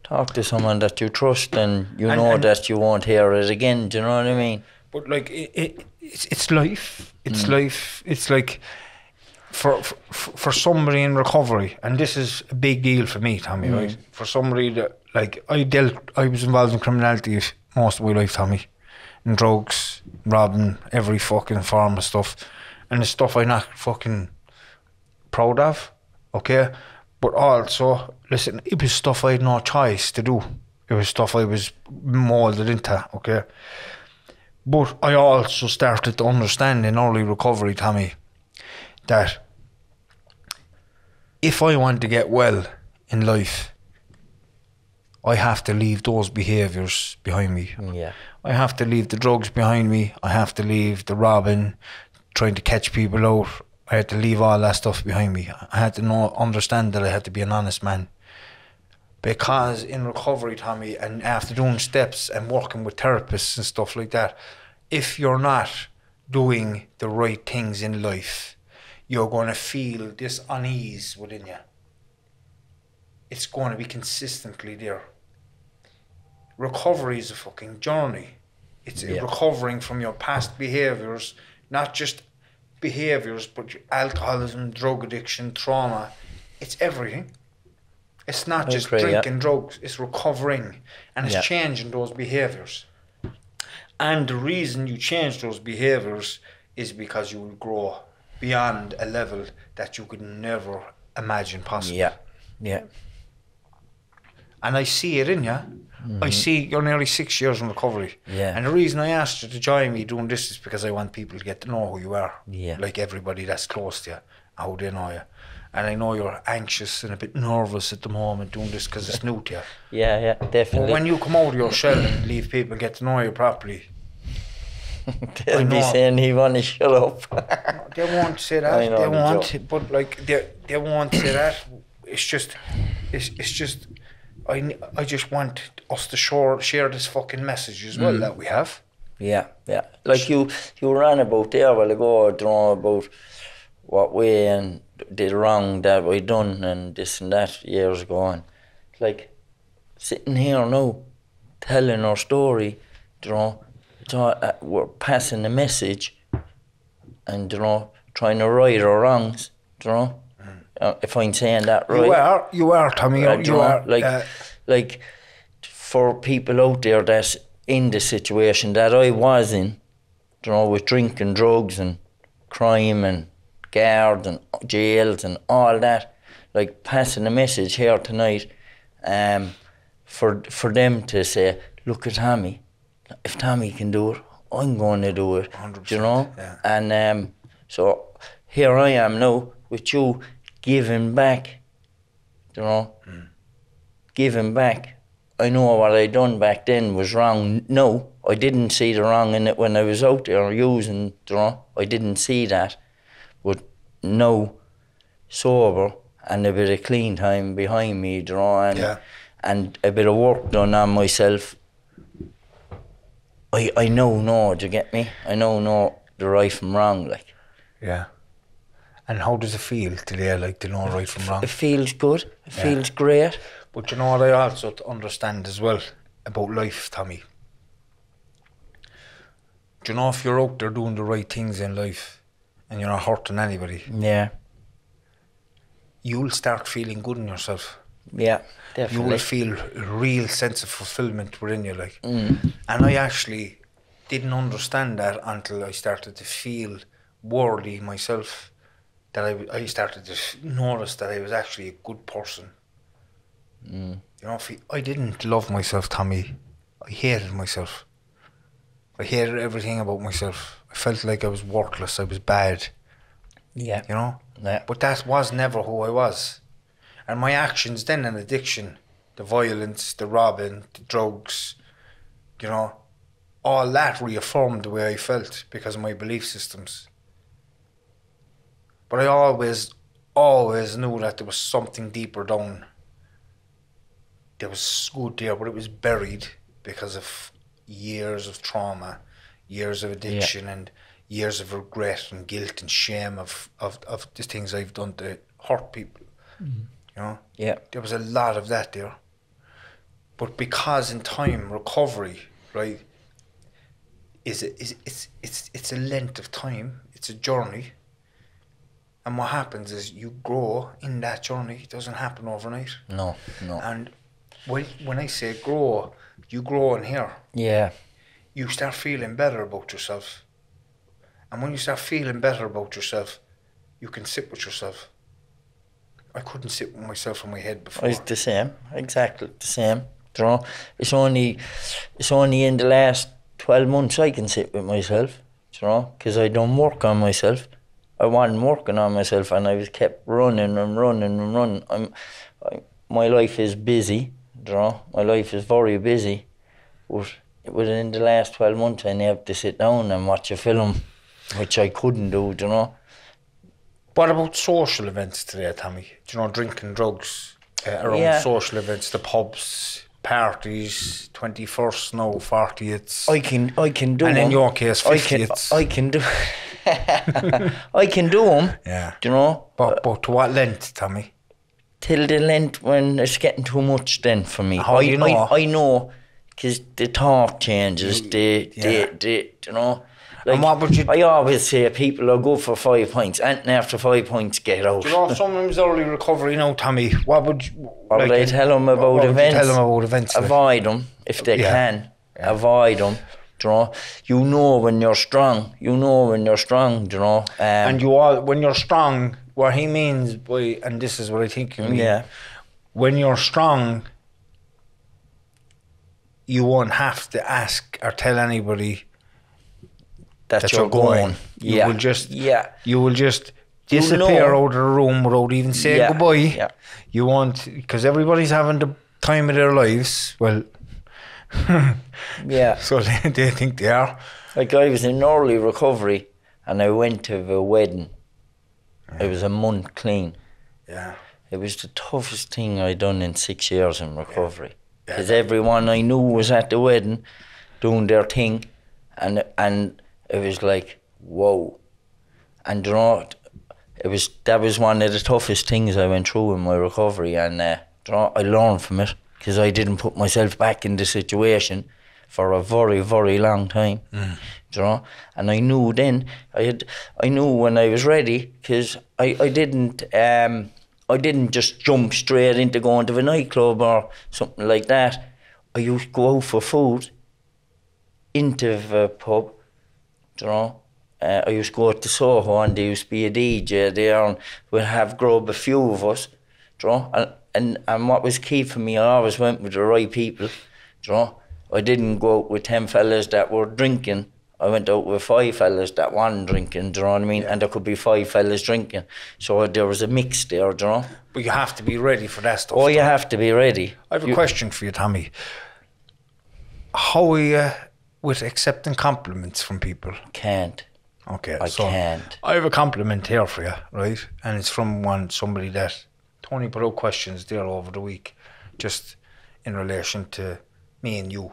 B: Talk to someone that you trust and you
A: And-
B: know
A: and-
B: that you won't hear it again. Do you know what I mean?
A: But like it, it it's, it's life. It's life. It's like for, for for somebody in recovery, and this is a big deal for me, Tommy. Right? For somebody that like I dealt, I was involved in criminality most of my life, Tommy, and drugs, robbing, every fucking form of stuff, and the stuff I'm not fucking proud of. Okay, but also listen, it was stuff I had no choice to do. It was stuff I was molded into. Okay. But I also started to understand in early recovery, Tommy, that if I want to get well in life, I have to leave those behaviours behind me.
B: Yeah.
A: I have to leave the drugs behind me. I have to leave the robbing, trying to catch people out. I had to leave all that stuff behind me. I had to know, understand that I had to be an honest man. Because in recovery, Tommy, and after doing steps and working with therapists and stuff like that, if you're not doing the right things in life, you're going to feel this unease within you. It's going to be consistently there. Recovery is a fucking journey. It's
B: Yeah.
A: recovering from your past behaviors, not just behaviors, but alcoholism, drug addiction, trauma. It's everything. It's not
B: I
A: just
B: agree, yeah.
A: drinking drugs, it's recovering and it's
B: Yeah.
A: changing those behaviors. And the reason you change those behaviors is because you will grow beyond a level that you could never imagine possible.
B: Yeah. Yeah.
A: And I see it in you. I see you're nearly six years in recovery.
B: Mm-hmm. Yeah.
A: And the reason I asked you to join me doing this is because I want people to get to know who you are.
B: Yeah.
A: Like everybody that's close to you, how they know you. And I know you're anxious and a bit nervous at the moment doing this because it's new to you.
B: Yeah, yeah, definitely.
A: But when you come out of your shell and leave people get to know you properly,
B: They'll be saying he want to shut up.
A: they won't say that.
B: I know,
A: they won't.
B: joking.
A: But like they they won't say that. It's just, it's it's just. I, I just want us to share share this fucking message as
B: Mm.
A: well that we have.
B: yeah, yeah. Like you, you ran about there a while ago, you know, about what we and did wrong that we done and this and that years ago. And like sitting here now, telling our story, you know, so, uh, we're passing a message, and you know, trying to right our wrongs, you know. Uh, if I'm saying that right.
A: You are, you are, Tommy.
B: Uh,
A: you
B: you
A: are.
B: like,
A: uh,
B: like for people out there that's in the situation that I was in, you know, with drinking, drugs, and crime, and guards, and jails, and all that, like passing a message here tonight, um, for for them to say, look at Tommy, if Tommy can do it, I'm going to do it. Do you
A: 100%,
B: know?
A: yeah.
B: And um, so here I am now with you giving back. You know, hmm. giving back. I know what I done back then was wrong. No, I didn't see the wrong in it when I was out there using. You know, I didn't see that. But no, sober and a bit of clean time behind me. You know, and
A: Yeah.
B: and a bit of work done on myself. I I know no. Do you get me? I know no the right from wrong. Like
A: yeah. And how does it feel today, like to know right from wrong?
B: it feels good. It
A: Yeah.
B: feels great.
A: But you know what I also understand as well about life, Tommy. Do you know if you're out there doing the right things in life and you're not hurting anybody,
B: Yeah.
A: you'll start feeling good in yourself.
B: Yeah. definitely.
A: You will feel a real sense of fulfillment within you, like.
B: Mm.
A: And I actually didn't understand that until I started to feel worthy myself. That I, I started to notice that I was actually a good person.
B: Mm.
A: You know, if I- I didn't love myself, Tommy. I hated myself. I hated everything about myself. I felt like I was worthless. I was bad.
B: Yeah.
A: You know.
B: Yeah.
A: But that was never who I was. And my actions then in addiction, the violence, the robbing, the drugs, you know, all that reaffirmed the way I felt because of my belief systems. But I always, always knew that there was something deeper down. There was good there, but it was buried because of years of trauma, years of addiction, and years of regret and guilt and shame of, of, of the things I've done to hurt people. Mm-hmm. You know?
B: Yeah.
A: there was a lot of that there. But because in time recovery, right, is a, is it's it's it's a length of time. It's a journey. And what happens is you grow in that journey. It doesn't happen overnight.
B: No. No.
A: And when when I say grow, you grow in here.
B: Yeah.
A: You start feeling better about yourself. And when you start feeling better about yourself, you can sit with yourself. I couldn't sit with myself in my head before.
B: It's the same. Exactly the same. You know, it's only, it's only in the last twelve months I can sit with myself. You know, because I don't work on myself. I wasn't working on myself, and I was kept running and running and running. I'm, I, my life is busy. You know, my life is very busy, but within the last twelve months, I never to sit down and watch a film, which I couldn't do. You know,
A: What about social events today, Tommy? Do you know, drinking, drugs, uh, around
B: Yeah.
A: social events, the pubs, parties, 21st, no, 40th.
B: I can I can do.
A: And in your case,
B: I can
A: 50th.
B: I can do. I can do them.
A: Yeah.
B: You know,
A: But, but to what length, Tommy?
B: till the length when it's getting too much then for me.
A: How
B: I,
A: you know?
B: I, I know because the talk changes, the,
A: yeah.
B: the, the, you know.
A: And what would you-
B: I always say people are good for five points, and after five points, get out.
A: Do you know, sometimes early recovery, you know, Tommy, what would you...
B: What would I tell them about
A: what would
B: events?
A: tell them about events? like?
B: Avoid them if they
A: Yeah.
B: can. Avoid them. You know, you know when you're strong. You know when you're strong. You know. Um,
A: And you all, when you're strong, what he means by, and this is what I think you mean,
B: yeah,
A: when you're strong, you won't have to ask or tell anybody
B: that,
A: that
B: you're,
A: you're going.
B: going.
A: You will just-
B: yeah.
A: you will just disappear out of the room without even saying
B: Yeah,
A: goodbye.
B: yeah.
A: You won't, because everybody's having the time of their lives. Well,
B: Yeah.
A: so they, they think they are.
B: Like I was in early recovery and I went to a wedding. It was a month clean.
A: Yeah.
B: It was the toughest thing I'd done in six years in recovery. Because everyone I knew was at the wedding doing their thing and and it was like, whoa. And you know? It was that was one of the toughest things I went through in my recovery and uh, you know, I learned from it because I didn't put myself back in the situation for a very, very long time. You know, and I knew then I had I knew when I was ready because I I didn't um I didn't just jump straight into going to a nightclub or something like that. I used to go out for food into the pub, you know. Uh, I used to go to Soho and there used to be a DJ there and we'd have grub a few of us, you know. And, and, and what was key for me, I always went with the right people, you know. I didn't go out with 10 fellas that were drinking. I went out with five fellas that weren't drinking, do you know what I mean? And there could be five fellas drinking. So there was a mix there, do you know.
A: But you have to be ready for that stuff.
B: Oh, you have to be ready.
A: I have a
B: You-
A: question for you, Tommy. How are you with accepting compliments from people?
B: Can't.
A: Okay,
B: I
A: so
B: can't.
A: I have a compliment here for you, right? And it's from one somebody that Tony put out questions there over the week, just in relation to me and you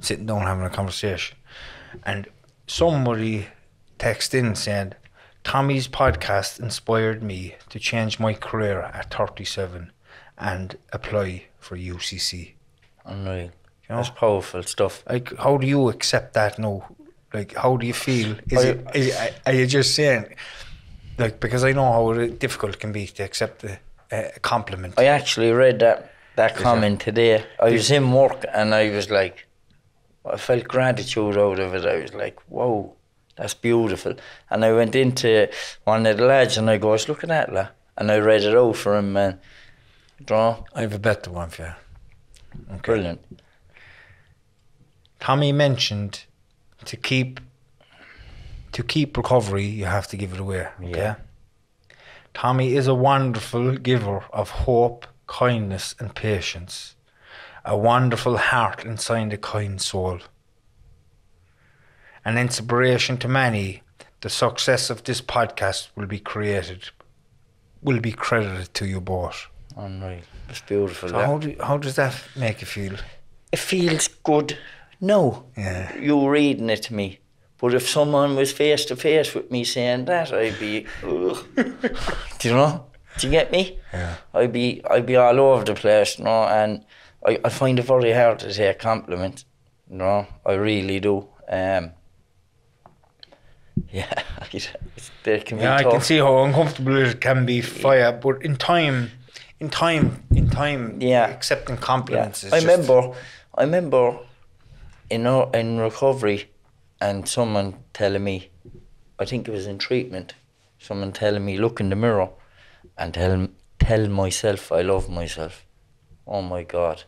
A: sitting down having a conversation, and somebody texted in saying, "Tommy's podcast inspired me to change my career at 37 and apply for UCC."
B: Unreal.
A: You know?
B: That's powerful stuff.
A: Like, how do you accept that now? Like, how do you feel? Is
B: I-
A: it, is are you just saying, like, because I know how difficult it can be to accept a, a compliment.
B: I actually read that that comment today. I was in work and I was like, I felt gratitude out of it. I was like, whoa, that's beautiful. And I went into one of the lads and I goes, look at that, lad. And I read it out for him and draw,
A: I have a better one for you.
B: brilliant.
A: Tommy mentioned to keep to keep recovery, you have to give it away. Okay.
B: Yeah.
A: Tommy is a wonderful giver of hope, kindness, and patience. A wonderful heart inside a kind soul. An inspiration to many, the success of this podcast will be created, will be credited to you both.
B: Unreal. It's beautiful.
A: So how, do, how does that make you feel?
B: it feels good. No.
A: Yeah.
B: You reading it to me. But if someone was face to face with me saying that, I'd be, do you know? Do you get me?
A: Yeah.
B: I'd be, I'd be all over the place, you know, and I, I find it very hard to take compliments. You know, I really do. Um, yeah, they can be
A: Yeah, I can see how uncomfortable it can be for you, but in time, in time, in time,
B: Yeah.
A: accepting
B: Yeah.
A: compliments is
B: I
A: just,
B: remember, I remember in o- in recovery, and someone telling me, I think it was in treatment, someone telling me look in the mirror, and tell tell myself I love myself. Oh my God,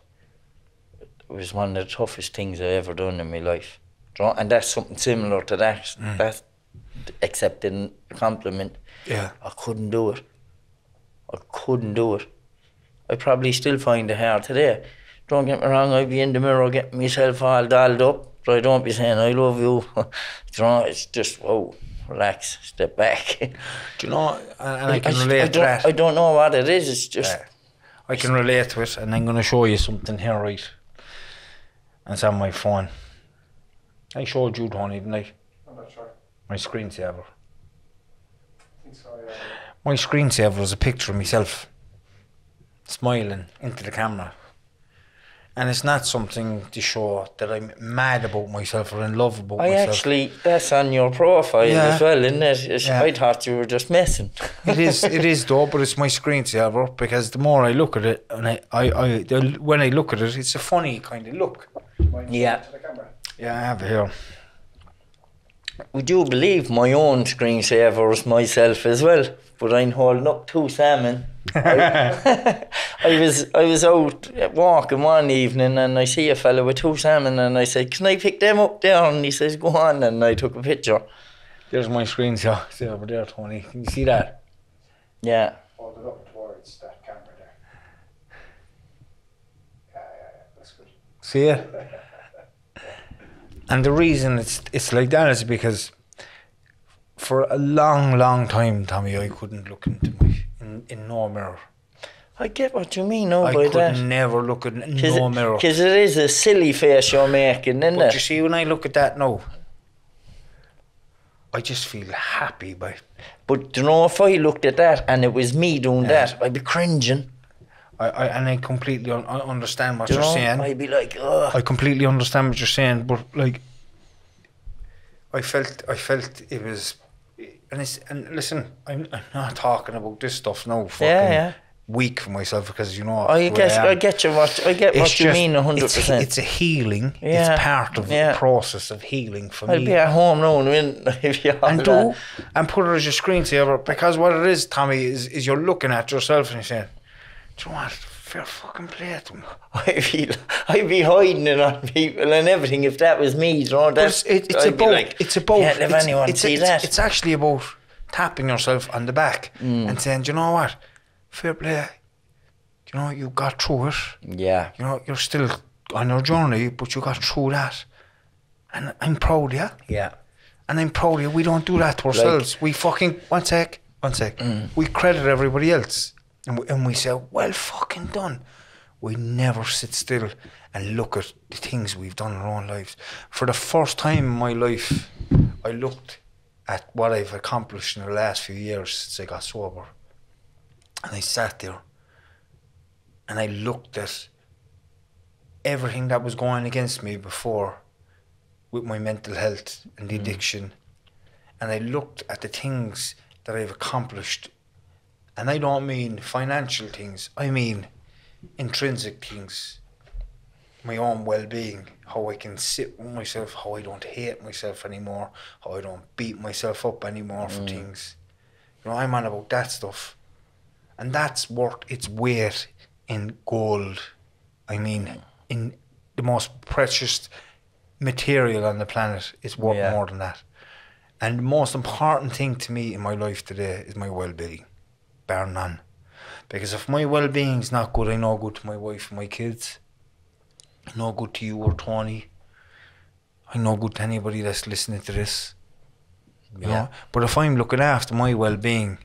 B: it was one of the toughest things I ever done in my life. Do you know? And that's something similar to that.
A: Mm.
B: That's accepting a compliment.
A: Yeah.
B: I couldn't do it. I couldn't do it. I probably still find it hard today. don't get me wrong, I'd be in the mirror getting myself all dolled up, but I don't be saying I love you. you know, it's just whoa, relax, step back.
A: Do you know? And, and I can
B: I,
A: relate to
B: don't,
A: that.
B: I don't know what it is. It's just
A: Yeah. I can relate to it, and I'm going to show you something here, right? And it's on my phone. I showed you, Tony, didn't I?
C: I'm not sure.
A: My screensaver.
C: I think so, yeah.
A: My screensaver was a picture of myself smiling into the camera. And it's not something to show that I'm mad about myself or in love about
B: I
A: myself.
B: actually that's on your profile
A: Yeah.
B: as well, isn't it? It's-
A: Yeah.
B: I thought you were just messing.
A: it is it is though, but it's my screensaver because the more I look at it and I, I, I the, when I look at it it's a funny kind of look.
B: Yeah.
C: to the camera.
A: Yeah, I have it here.
B: Would you believe my own screensaver was myself as well? But I'm holding up two salmon. I, I was I was out walking one evening and I see a fella with two salmon and I said, Can I pick them up down?" And he says, Go on and I took a picture.
A: There's my screensaver see over there, Tony. Can you see that?
B: Yeah.
C: Hold it up towards that camera there. Yeah, yeah, yeah. That's good.
A: See it? And the reason it's it's like that is because for a long, long time, Tommy, I couldn't look into my in, no mirror.
B: I get what you mean now
A: I
B: by
A: could
B: that.
A: never look at
B: Cause
A: no
B: it,
A: mirror.
B: 'cause it is a silly face you're making, isn't
A: But you see, when I look at that now, I just feel happy by.
B: But you know, if I looked at that and it was me doing that, I'd be cringing.
A: I, I and I completely un- I understand what
B: You
A: you're
B: know,
A: saying.
B: I'd be like, oh,
A: I completely understand what you're saying, but like, I felt I felt it was, and it's and listen, I'm, I'm not talking about this stuff now. Fucking
B: Yeah, yeah.
A: Weak for myself because you know.
B: I guess
A: am.
B: I get you what I get
A: It's
B: what you
A: just-
B: mean a hundred
A: it's-
B: percent.
A: It's a healing.
B: Yeah,
A: It's part of
B: yeah.
A: the process of healing for
B: I'd
A: me.
B: be at home now and win if you
A: and do and put it as your screensaver because what it is, Tommy, is, is you're looking at yourself and you're saying, Do you know what? Fair fucking play to them.
B: I'd be I'd be hiding it on people and everything if that was me. You know
A: But
B: that's
A: it's, it, it's
B: I'd
A: about
B: like,
A: it's about
B: can't let
A: it's,
B: anyone
A: it's,
B: see
A: it's,
B: that.
A: it's actually about tapping yourself on the back
B: Mm.
A: and saying, you know what? Fair play. You know, you got through it.
B: yeah,
A: You know, you're still on your journey, but you got through that. And I'm proud of you.
B: yeah.
A: And I'm proud of you. We don't do that to ourselves. we fucking one sec, one sec.
B: Mm.
A: We credit everybody else, and we, and we say, "Well, fucking done." We never sit still and look at the things we've done in our own lives. For the first time in my life, I looked at what I've accomplished in the last few years since I got sober, and I sat there, and I looked at everything that was going against me before with my mental health and the mm. addiction. And I looked at the things that I've accomplished. And I don't mean financial things, I mean intrinsic things. My own well being, how I can sit with myself, how I don't hate myself anymore, how I don't beat myself up anymore for mm. things. You know, I'm on about that stuff. And that's worth its weight in gold. I mean, in the most precious material on the planet it's worth
B: Yeah.
A: more than that. And the most important thing to me in my life today is my well being, bar none. Because if my well being's not good, I know good to my wife and my kids. I know good to you or Tony. I know good to anybody that's listening to this. You
B: Yeah.
A: know? But if I'm looking after my well being,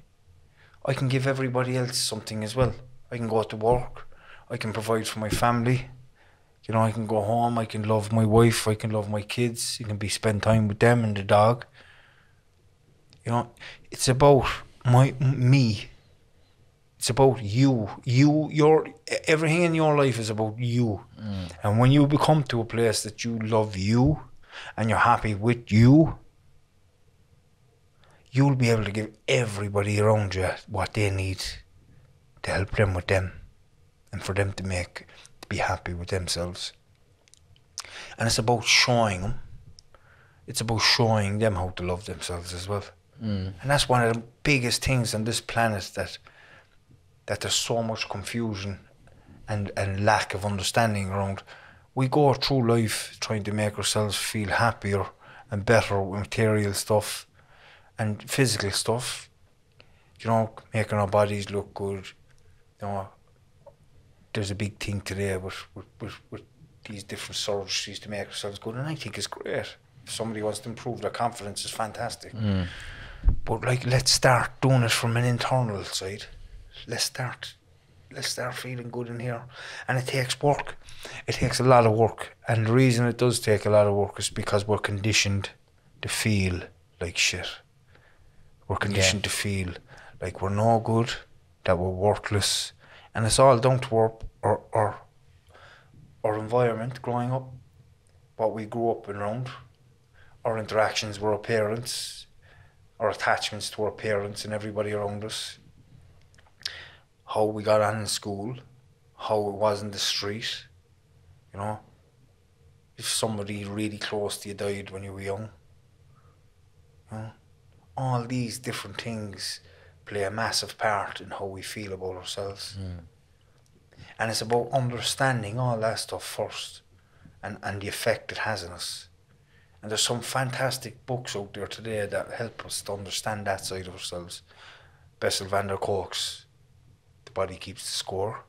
A: I can give everybody else something as well. I can go out to work. I can provide for my family. You know, I can go home. I can love my wife. I can love my kids. You can be spend time with them and the dog. You know, it's about my me. It's about you. You, your everything in your life is about you. And when you become to a place that you love you, and you're happy with you, you'll be able to give everybody around you what they need to help them with them, and for them to make to be happy with themselves. And it's about showing them. It's about showing them how to love themselves as well.
B: Mm.
A: And that's one of the biggest things on this planet that that there's so much confusion and, and lack of understanding around. We go through life trying to make ourselves feel happier and better with material stuff and physical stuff. You know, making our bodies look good, you know, there's a big thing today with with, with, with these different surgeries to make ourselves good, and I think it's great. If somebody wants to improve their confidence, it's fantastic.
B: Mm.
A: But like, let's start doing it from an internal side. Let's start. Let's start feeling good in here, and it takes work. It takes a lot of work, and the reason it does take a lot of work is because we're conditioned to feel like shit. We're conditioned to feel like we're no good, that we're worthless, and it's all down to our our our, our environment growing up, what we grew up around, our interactions with our parents, our attachments to our parents and everybody around us, how we got on in school, how it was in the street, you know. If somebody really close to you died when you were young, you know, all these different things play a massive part in how we feel about ourselves. Hmm. And it's about understanding all that stuff first and, and the effect it has on us. And there's some fantastic books out there today that help us to understand that side of ourselves. Bessel van der Kolk's The Body Keeps the Score.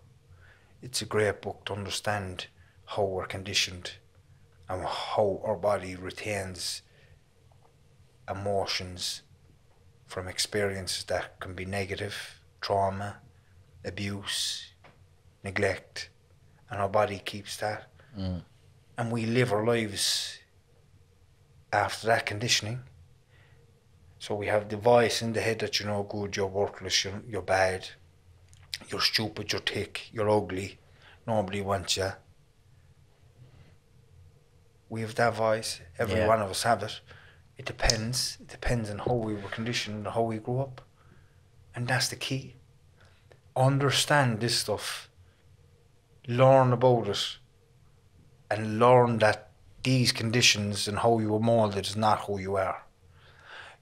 A: It's a great book to understand how we're conditioned and how our body retains emotions from experiences that can be negative, trauma, abuse, neglect, and our body keeps that.
B: Mm.
A: And we live our lives after that conditioning. So we have the voice in the head that you're no good, you're worthless, you're, you're bad, you're stupid, you're thick, you're ugly, nobody wants you. We have that voice. Every
B: Yeah.
A: one of us have it. It depends. It depends on how we were conditioned and how we grew up. And that's the key. Understand this stuff. Learn about it. And learn that these conditions and how you were molded is not who you are.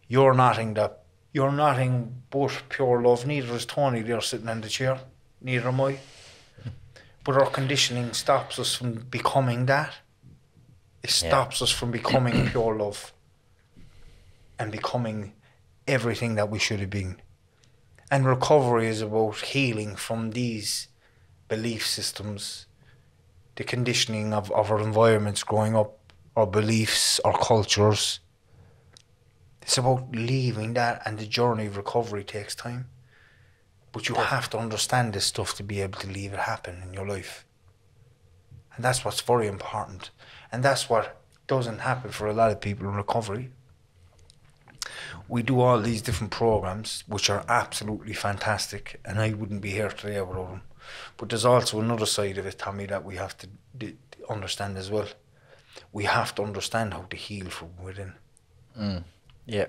A: You're not in that you're nothing but pure love. Neither is Tony there sitting in the chair. Neither am I. But our conditioning stops us from becoming that. It
B: Yeah.
A: stops us from becoming pure love and becoming everything that we should have been. And recovery is about healing from these belief systems, the conditioning of, of our environments growing up, our beliefs, our cultures. It's about leaving that, and the journey of recovery takes time. But you have to understand this stuff to be able to leave it happen in your life. And that's what's very important. And that's what doesn't happen for a lot of people in recovery. We do all these different programs, which are absolutely fantastic, and I wouldn't be here today without them. But there's also another side of it, Tommy, that we have to understand as well. We have to understand how to heal from within.
B: Mm. Yeah.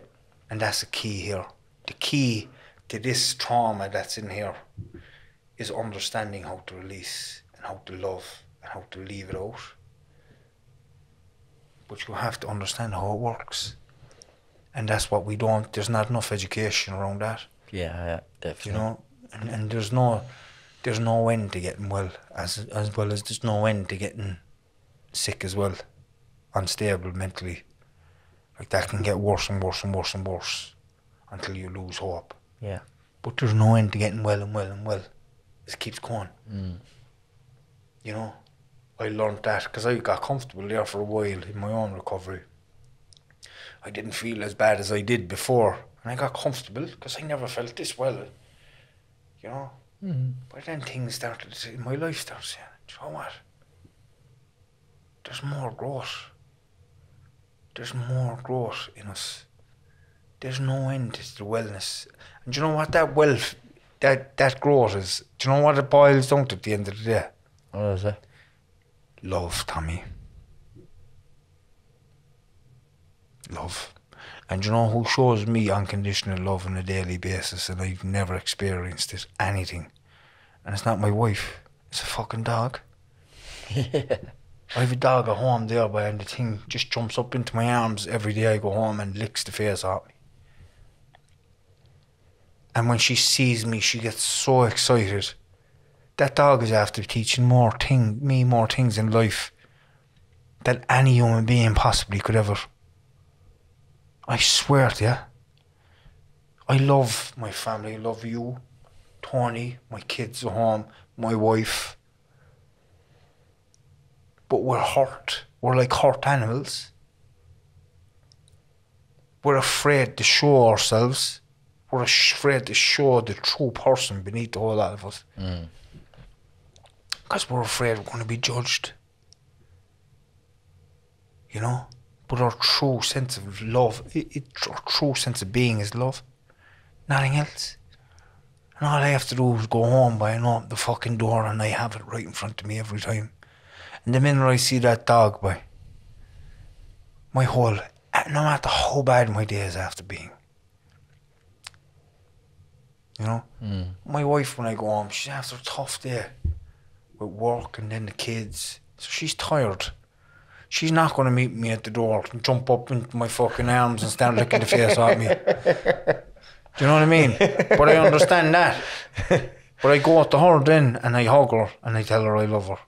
A: And that's the key here. The key to this trauma that's in here is understanding how to release and how to love and how to leave it out. But you have to understand how it works. And that's what we don't, there's not enough education around that,
B: Yeah, yeah, definitely.
A: you know. And, and there's no there's no end to getting well as as well as there's no end to getting sick as well, unstable mentally. Like that can get worse and worse and worse and worse until you lose hope.
B: Yeah.
A: But there's no end to getting well and well and well. It keeps going.
B: Mm.
A: You know, I learned that because I got comfortable there for a while in my own recovery. I didn't feel as bad as I did before, and I got comfortable because I never felt this well. You know,
B: Mm.
A: but then things started my life started saying, "Do you know what? There's more growth. There's more growth in us. There's no end to the wellness. And do you know what that wealth, that that growth is? Do you know what it boils down to at the end of the day?
B: What is it?
A: Love, Tommy. Love. And you know who shows me unconditional love on a daily basis and I've never experienced it, anything. And it's not my wife, it's a fucking dog. I have a dog at home there by and the thing just jumps up into my arms every day I go home and licks the face off me. And when she sees me she gets so excited. That dog is after teaching more thing me more things in life than any human being possibly could ever. I swear to you. I love my family, I love you, Tony, my kids at home, my wife. But we're hurt. We're like hurt animals. We're afraid to show ourselves. We're afraid to show the true person beneath the whole lot of us. Mm. Because we're afraid we're going to be judged. You know? But our true sense of love, it, it, our true sense of being is love. Nothing else. And all I have to do is go home by and open the fucking door and I have it right in front of me every time. And the minute I see that dog by, my whole, eh, no matter how bad my day is after being, you know, hmm. my wife when I go home, she's after a tough day with work and then the kids, so she's tired. She's not going to meet me at the door and jump up into my fucking arms and start licking the face at me. Do you know what I mean? But I understand that. But I go up to her then and I hug her and I tell her I love her.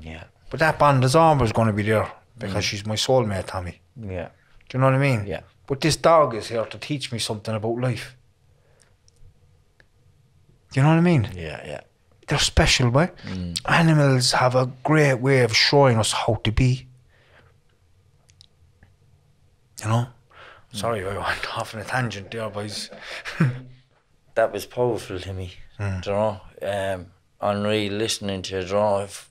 B: Yeah.
A: But that bond is always going to be there because she's my soulmate, Tommy.
B: Yeah.
A: Do you know what I mean?
B: Yeah.
A: But this dog is here to teach me something about life. Do you know what I mean?
B: Yeah. Yeah.
A: They're special, boy. Animals have a great way of showing us how to be. You know? Sorry, I went off on a tangent there, boys.
B: That was powerful to me.
A: Mm.
B: Know? Um, on really listening to you know, if,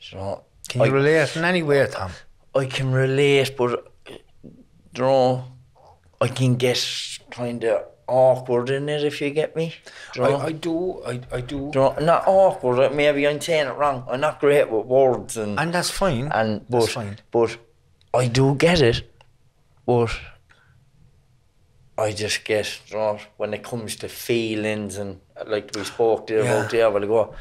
B: you
A: Can you
B: I-
A: relate in any way, Tom?
B: I can relate, but you know, I can get kind of awkward in it if you get me. Do you know?
A: I, I do, I, I do.
B: Do you know, not awkward. Maybe I'm saying it wrong. I'm not great with words and
A: And that's fine.
B: and but
A: fine.
B: but I do get it, but I just get you know, when it comes to feelings and like we spoke there
A: Yeah.
B: about there a while ago.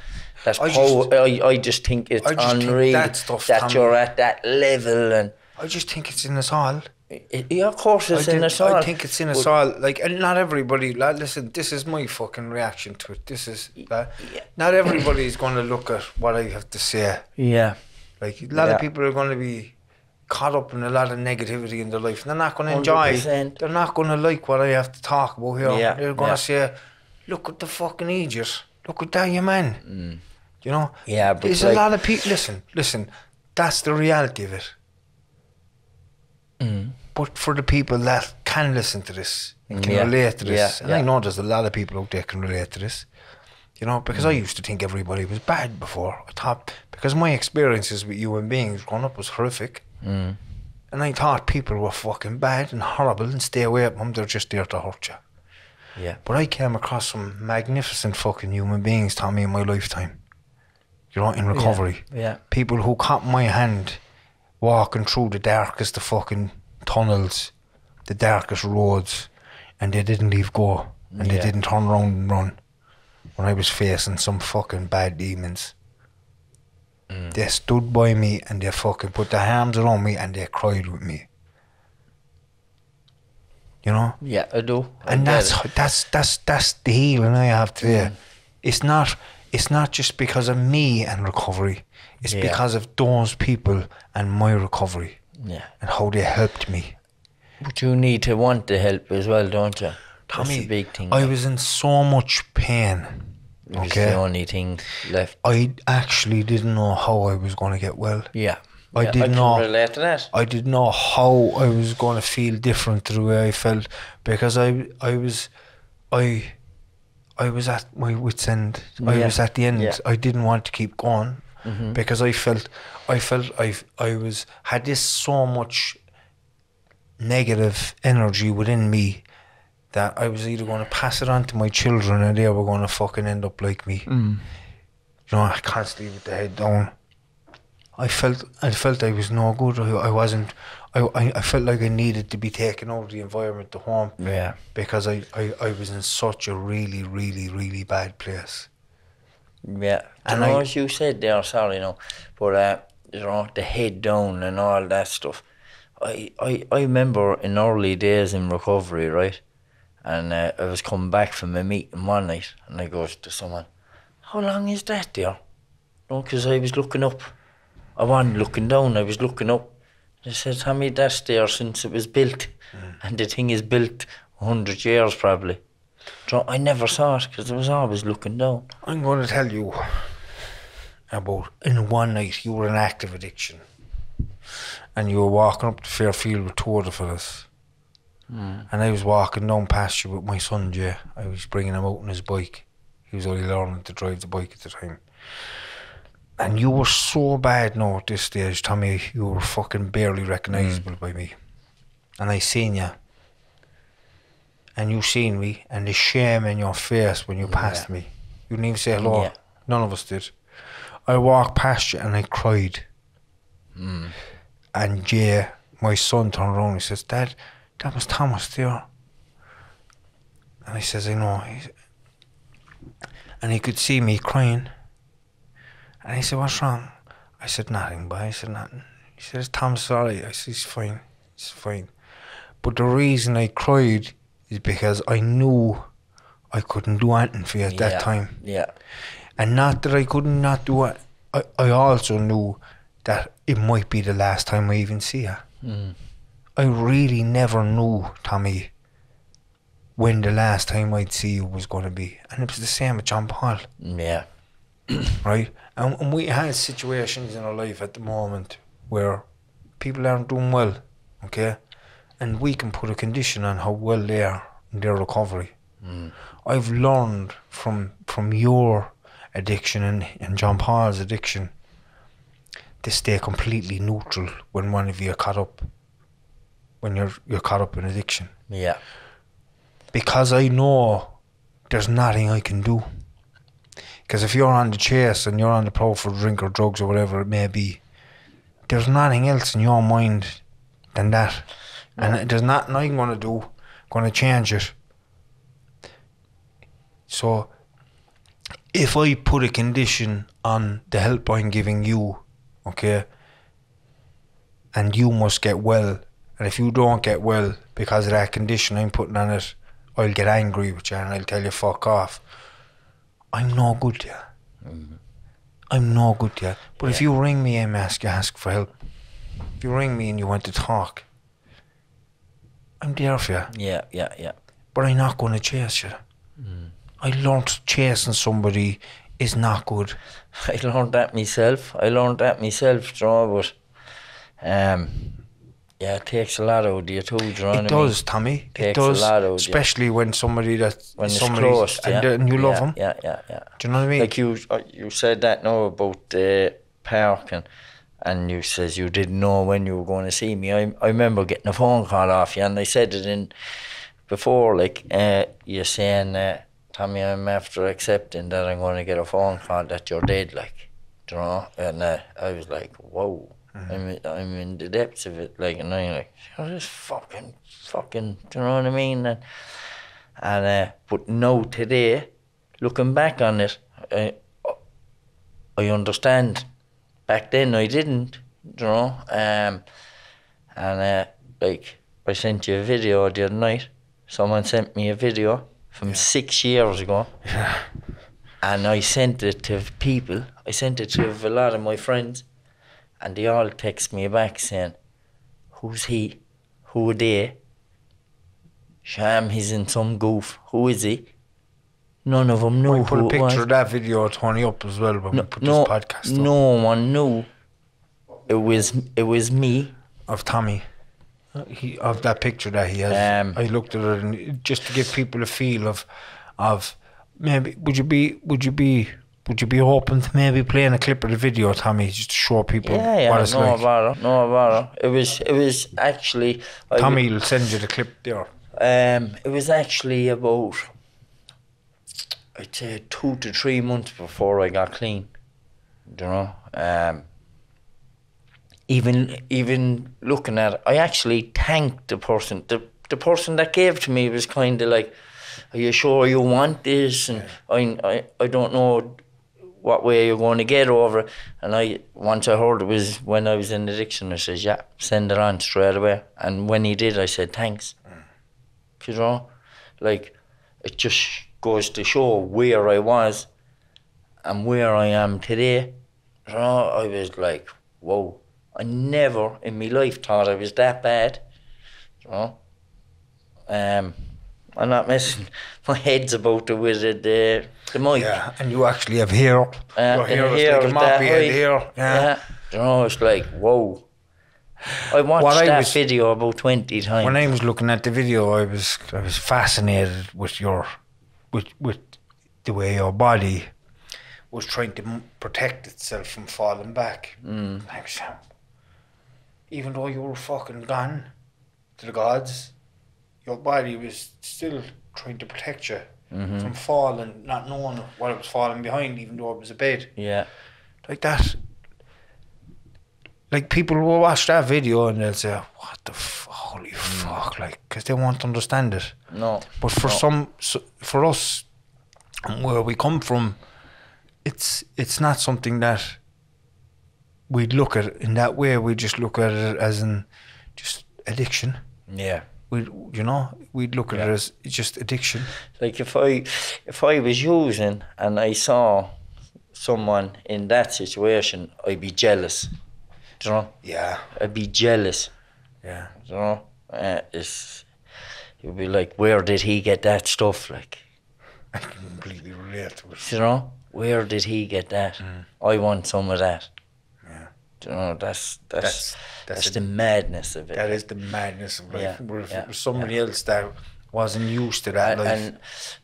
B: That's
A: I
B: power.
A: just-
B: I, I just think it's
A: I just think
B: unreal
A: that stuff,
B: that you're at that level and
A: I just think it's in us all.
B: I- yeah, of course it's
A: I,
B: in
A: think-
B: us all.
A: I think it's in us all. Like, and not everybody. Like, listen, this is my fucking reaction to it. This is that.
B: yeah.
A: Not everybody is going to look at what I have to say.
B: Yeah,
A: Like, a lot
B: Yeah.
A: of people are going to be caught up in a lot of negativity in their life. They're not going to enjoy.
B: 100%.
A: They're not going to like what I have to talk about here.
B: Yeah,
A: They're going to
B: yeah.
A: say, "Look at the fucking idiot. Look at that, you man." Mm. You know.
B: yeah, but
A: There's
B: like,
A: a lot of people. Listen, listen. That's the reality of it.
B: Mm.
A: But for the people that can listen to this and can
B: Yeah,
A: relate to this,
B: yeah,
A: and I know there's a lot of people out there can relate to this, you know, because
B: Mm.
A: I used to think everybody was bad before. I thought because my experiences with human beings growing up was horrific,
B: Mm.
A: and I thought people were fucking bad and horrible and stay away from them. They're just there to hurt you.
B: yeah,
A: But I came across some magnificent fucking human beings, Tommy, in my lifetime. You know, in recovery
B: yeah,
A: people who caught my hand walking through the darkest of fucking tunnels, the darkest roads, and they didn't leave go and they didn't turn around and run when I was facing some fucking bad demons.
B: Mm.
A: They stood by me and they fucking put their arms around me and they cried with me. You know?
B: yeah. I do. I
A: and that's
B: it.
A: that's that's that's the healing I have today.
B: Mm.
A: It's not it's not just because of me and recovery. It's
B: Yeah.
A: because of those people and my recovery
B: yeah.
A: and how they helped me.
B: But you need to want the help as well, don't you?
A: Tommy,
B: That's the big thing.
A: I was in so much pain.
B: It was
A: Okay.
B: the only thing left.
A: I actually didn't know how I was going to get well.
B: Yeah.
A: I
B: yeah,
A: didn't know.
B: relate to that.
A: I didn't know how I was going to feel different to the way I felt because I I was I I was at my wits end. I
B: Yeah.
A: was at the end.
B: Yeah.
A: I didn't want to keep going
B: Mhm.
A: because I felt I felt I I was had this so much negative energy within me that I was either going to pass it on to my children and they were going to fucking end up like me.
B: Mm.
A: You know, I constantly with the head down. I felt I felt I was no good. I, I wasn't. I, I, I felt like I needed to be taken out of the environment to home
B: Yeah.
A: because I, I, I was in such a really, really, really bad place.
B: Yeah.
A: And
B: know,
A: I-
B: as you said there, sorry, you know, but uh, you know, the head down and all that stuff. I, I, I remember in early days in recovery, right? And uh, I was coming back from a meeting one night, and I goes to someone, "How long is that there?" No, because I was looking up. I wasn't looking down. I was looking up. They said, "Tommy, that's there since it was built, mm. and the thing is built hundred years probably." So I never saw it because I was always looking down.
A: I'm going to tell you about in one night you were in active addiction, and you were walking up to Fairfield with two other fellas, mm. and I was walking down past you with my son Jay. I was bringing him out on his bike. He was only learning to drive the bike at the time. And you were so bad now at this stage, Tommy. You were fucking barely recognisable mm. by me. And I seen you. And you seen me, and the shame in your face when you passed me. You didn't even say hello.
B: Yeah.
A: None of us did. I walked past you and I cried. Mm. And Jay, my son, turned around and he says, Dad, that was Thomas there. And he says, I know. He's, and he could see me crying. And he said, What's wrong? I said, Nothing, but I said, Nothing. He said, Is Tom sorry? I said, He's fine. It's fine. But the reason I cried is because I knew I couldn't do anything for you at that time.
B: Yeah.
A: And not that I couldn't not do it. I, I also knew that it might be the last time I even see her.
B: Mm.
A: I really never knew, Tommy, when the last time I'd see you was going to be. And it was the same with John Paul,
B: Yeah.
A: right? And, and we had situations in our life at the moment where people aren't doing well, okay? And we can put a condition on how well they are in their recovery. Mm. I've learned from from your addiction and, and John Paul's addiction to stay completely neutral when one of you are caught up when you're you're caught up in addiction.
B: Yeah.
A: Because I know there's nothing I can do. Because if you're on the chase and you're on the prowl for drink or drugs or whatever it may be, there's nothing else in your mind than that. And there's nothing I'm going to do going to change it. So, if I put a condition on the help I'm giving you, okay, and you must get well, and if you don't get well because of that condition I'm putting on it, I'll get angry with you and I'll tell you fuck off. I'm no good to you. I'm no good to you. But if you ring me and ask you ask for help, if you ring me and you want to talk, I'm there for you.
B: Yeah. Yeah. Yeah.
A: But I'm not going to chase you. I learnt chasing somebody is not good.
B: I learned that myself. I learned that myself, you know, but um, yeah, it takes a lot out of you too, do you know what I
A: It
B: mean?
A: does, Tommy. It
B: Takes a
A: does,
B: of you.
A: especially when somebody that
B: When it's
A: somebody
B: close,
A: and,
B: yeah.
A: uh, and you love
B: yeah,
A: them.
B: Yeah, yeah, yeah.
A: Do you know what I mean?
B: Like you, uh, you said that now about the park and, and you says you didn't know when you were going to see me. I, I remember getting a phone call off you, and I said it in before, like uh, you saying, uh, Tommy, I'm after accepting that I'm going to get a phone call that you're dead, like, do you know? And uh, I was like, whoa.
A: Mm-hmm.
B: I'm, in- I'm in the depths of it, like, and I'm like, oh, this fucking, fucking, do you know what I mean? And, and uh, but now today, looking back on it, I, I understand. Back then, I didn't, you know. Um, and uh, like, I sent you a video the other night. Someone sent me a video from six years ago, Yeah. and I sent it to people. I sent it to a lot of my friends, and they all text me back saying, "Who's he? Who are they?" Sham, he's in some goof. Who is he? None of them knew
A: We put
B: who
A: a
B: it was.
A: picture of that video, Tony, up as well when we put
B: no,
A: this podcast up
B: no one knew. It was it was me.
A: of Tommy. He of that picture that he has.
B: Um,
A: I looked at it and just to give people a feel of, of maybe would you be would you be would you be open to maybe playing a clip of the video, Tommy, just to show people
B: Yeah, yeah,
A: what it's
B: no
A: like.
B: bother, no bother. It was it was actually I w-
A: Tommy will send you the clip there.
B: Um, it was actually about I'd say two to three months before I got clean. You know, um, even even looking at it, I actually thanked the person. The the person that gave to me was kind of like, "Are you sure you want this?" And I, I I don't know what way you're going to get over it. And I once I heard it was when I was in addiction. I says, "Yeah, send it on straight away." And when he did, I said, "Thanks." You know, like it just goes to show where I was and where I am today. You know, I was like, whoa. I never in my life thought I was that bad. You know, um, I'm not messing. My head's about with it, the the mic.
A: Yeah, and you actually have hair up.
B: Uh,
A: Your hair is like a
B: is
A: moppy
B: that
A: head
B: high.
A: hair. Yeah.
B: You know, it's like whoa. I watched
A: What I
B: that
A: was-
B: video about twenty times.
A: When I was looking at the video, I was I was fascinated with your, with with the way your body was trying to protect itself from falling back. Mm. I was, even though you were fucking gone to the gods, your body was still trying to protect you mm-hmm. from falling, not knowing what it was falling behind, even though it was a bed.
B: yeah,
A: like that. Like people will watch that video and they'll say, "What the f- holy mm. fuck?" Like, because they won't understand it.
B: no,
A: But for
B: No.
A: some, so for us, where we come from, it's it's not something that we'd look at in that way. We just look at it as an just addiction.
B: yeah.
A: We, you know, we'd look at it as just addiction.
B: Like if I if I was using and I saw someone in that situation, I'd be jealous. Do you know?
A: Yeah,
B: I'd be jealous.
A: yeah.
B: You know? Uh, it's you'd be like, where did he get that stuff? Like,
A: I can completely relate to it.
B: you know, where did he get that? I want some of that.
A: Yeah.
B: Do you know, that's that's
A: That's
B: that's,
A: that's a-
B: the madness of it.
A: That is the madness of life.
B: Yeah,
A: Where if
B: yeah,
A: it was somebody else that wasn't used to that
B: and,
A: life,
B: and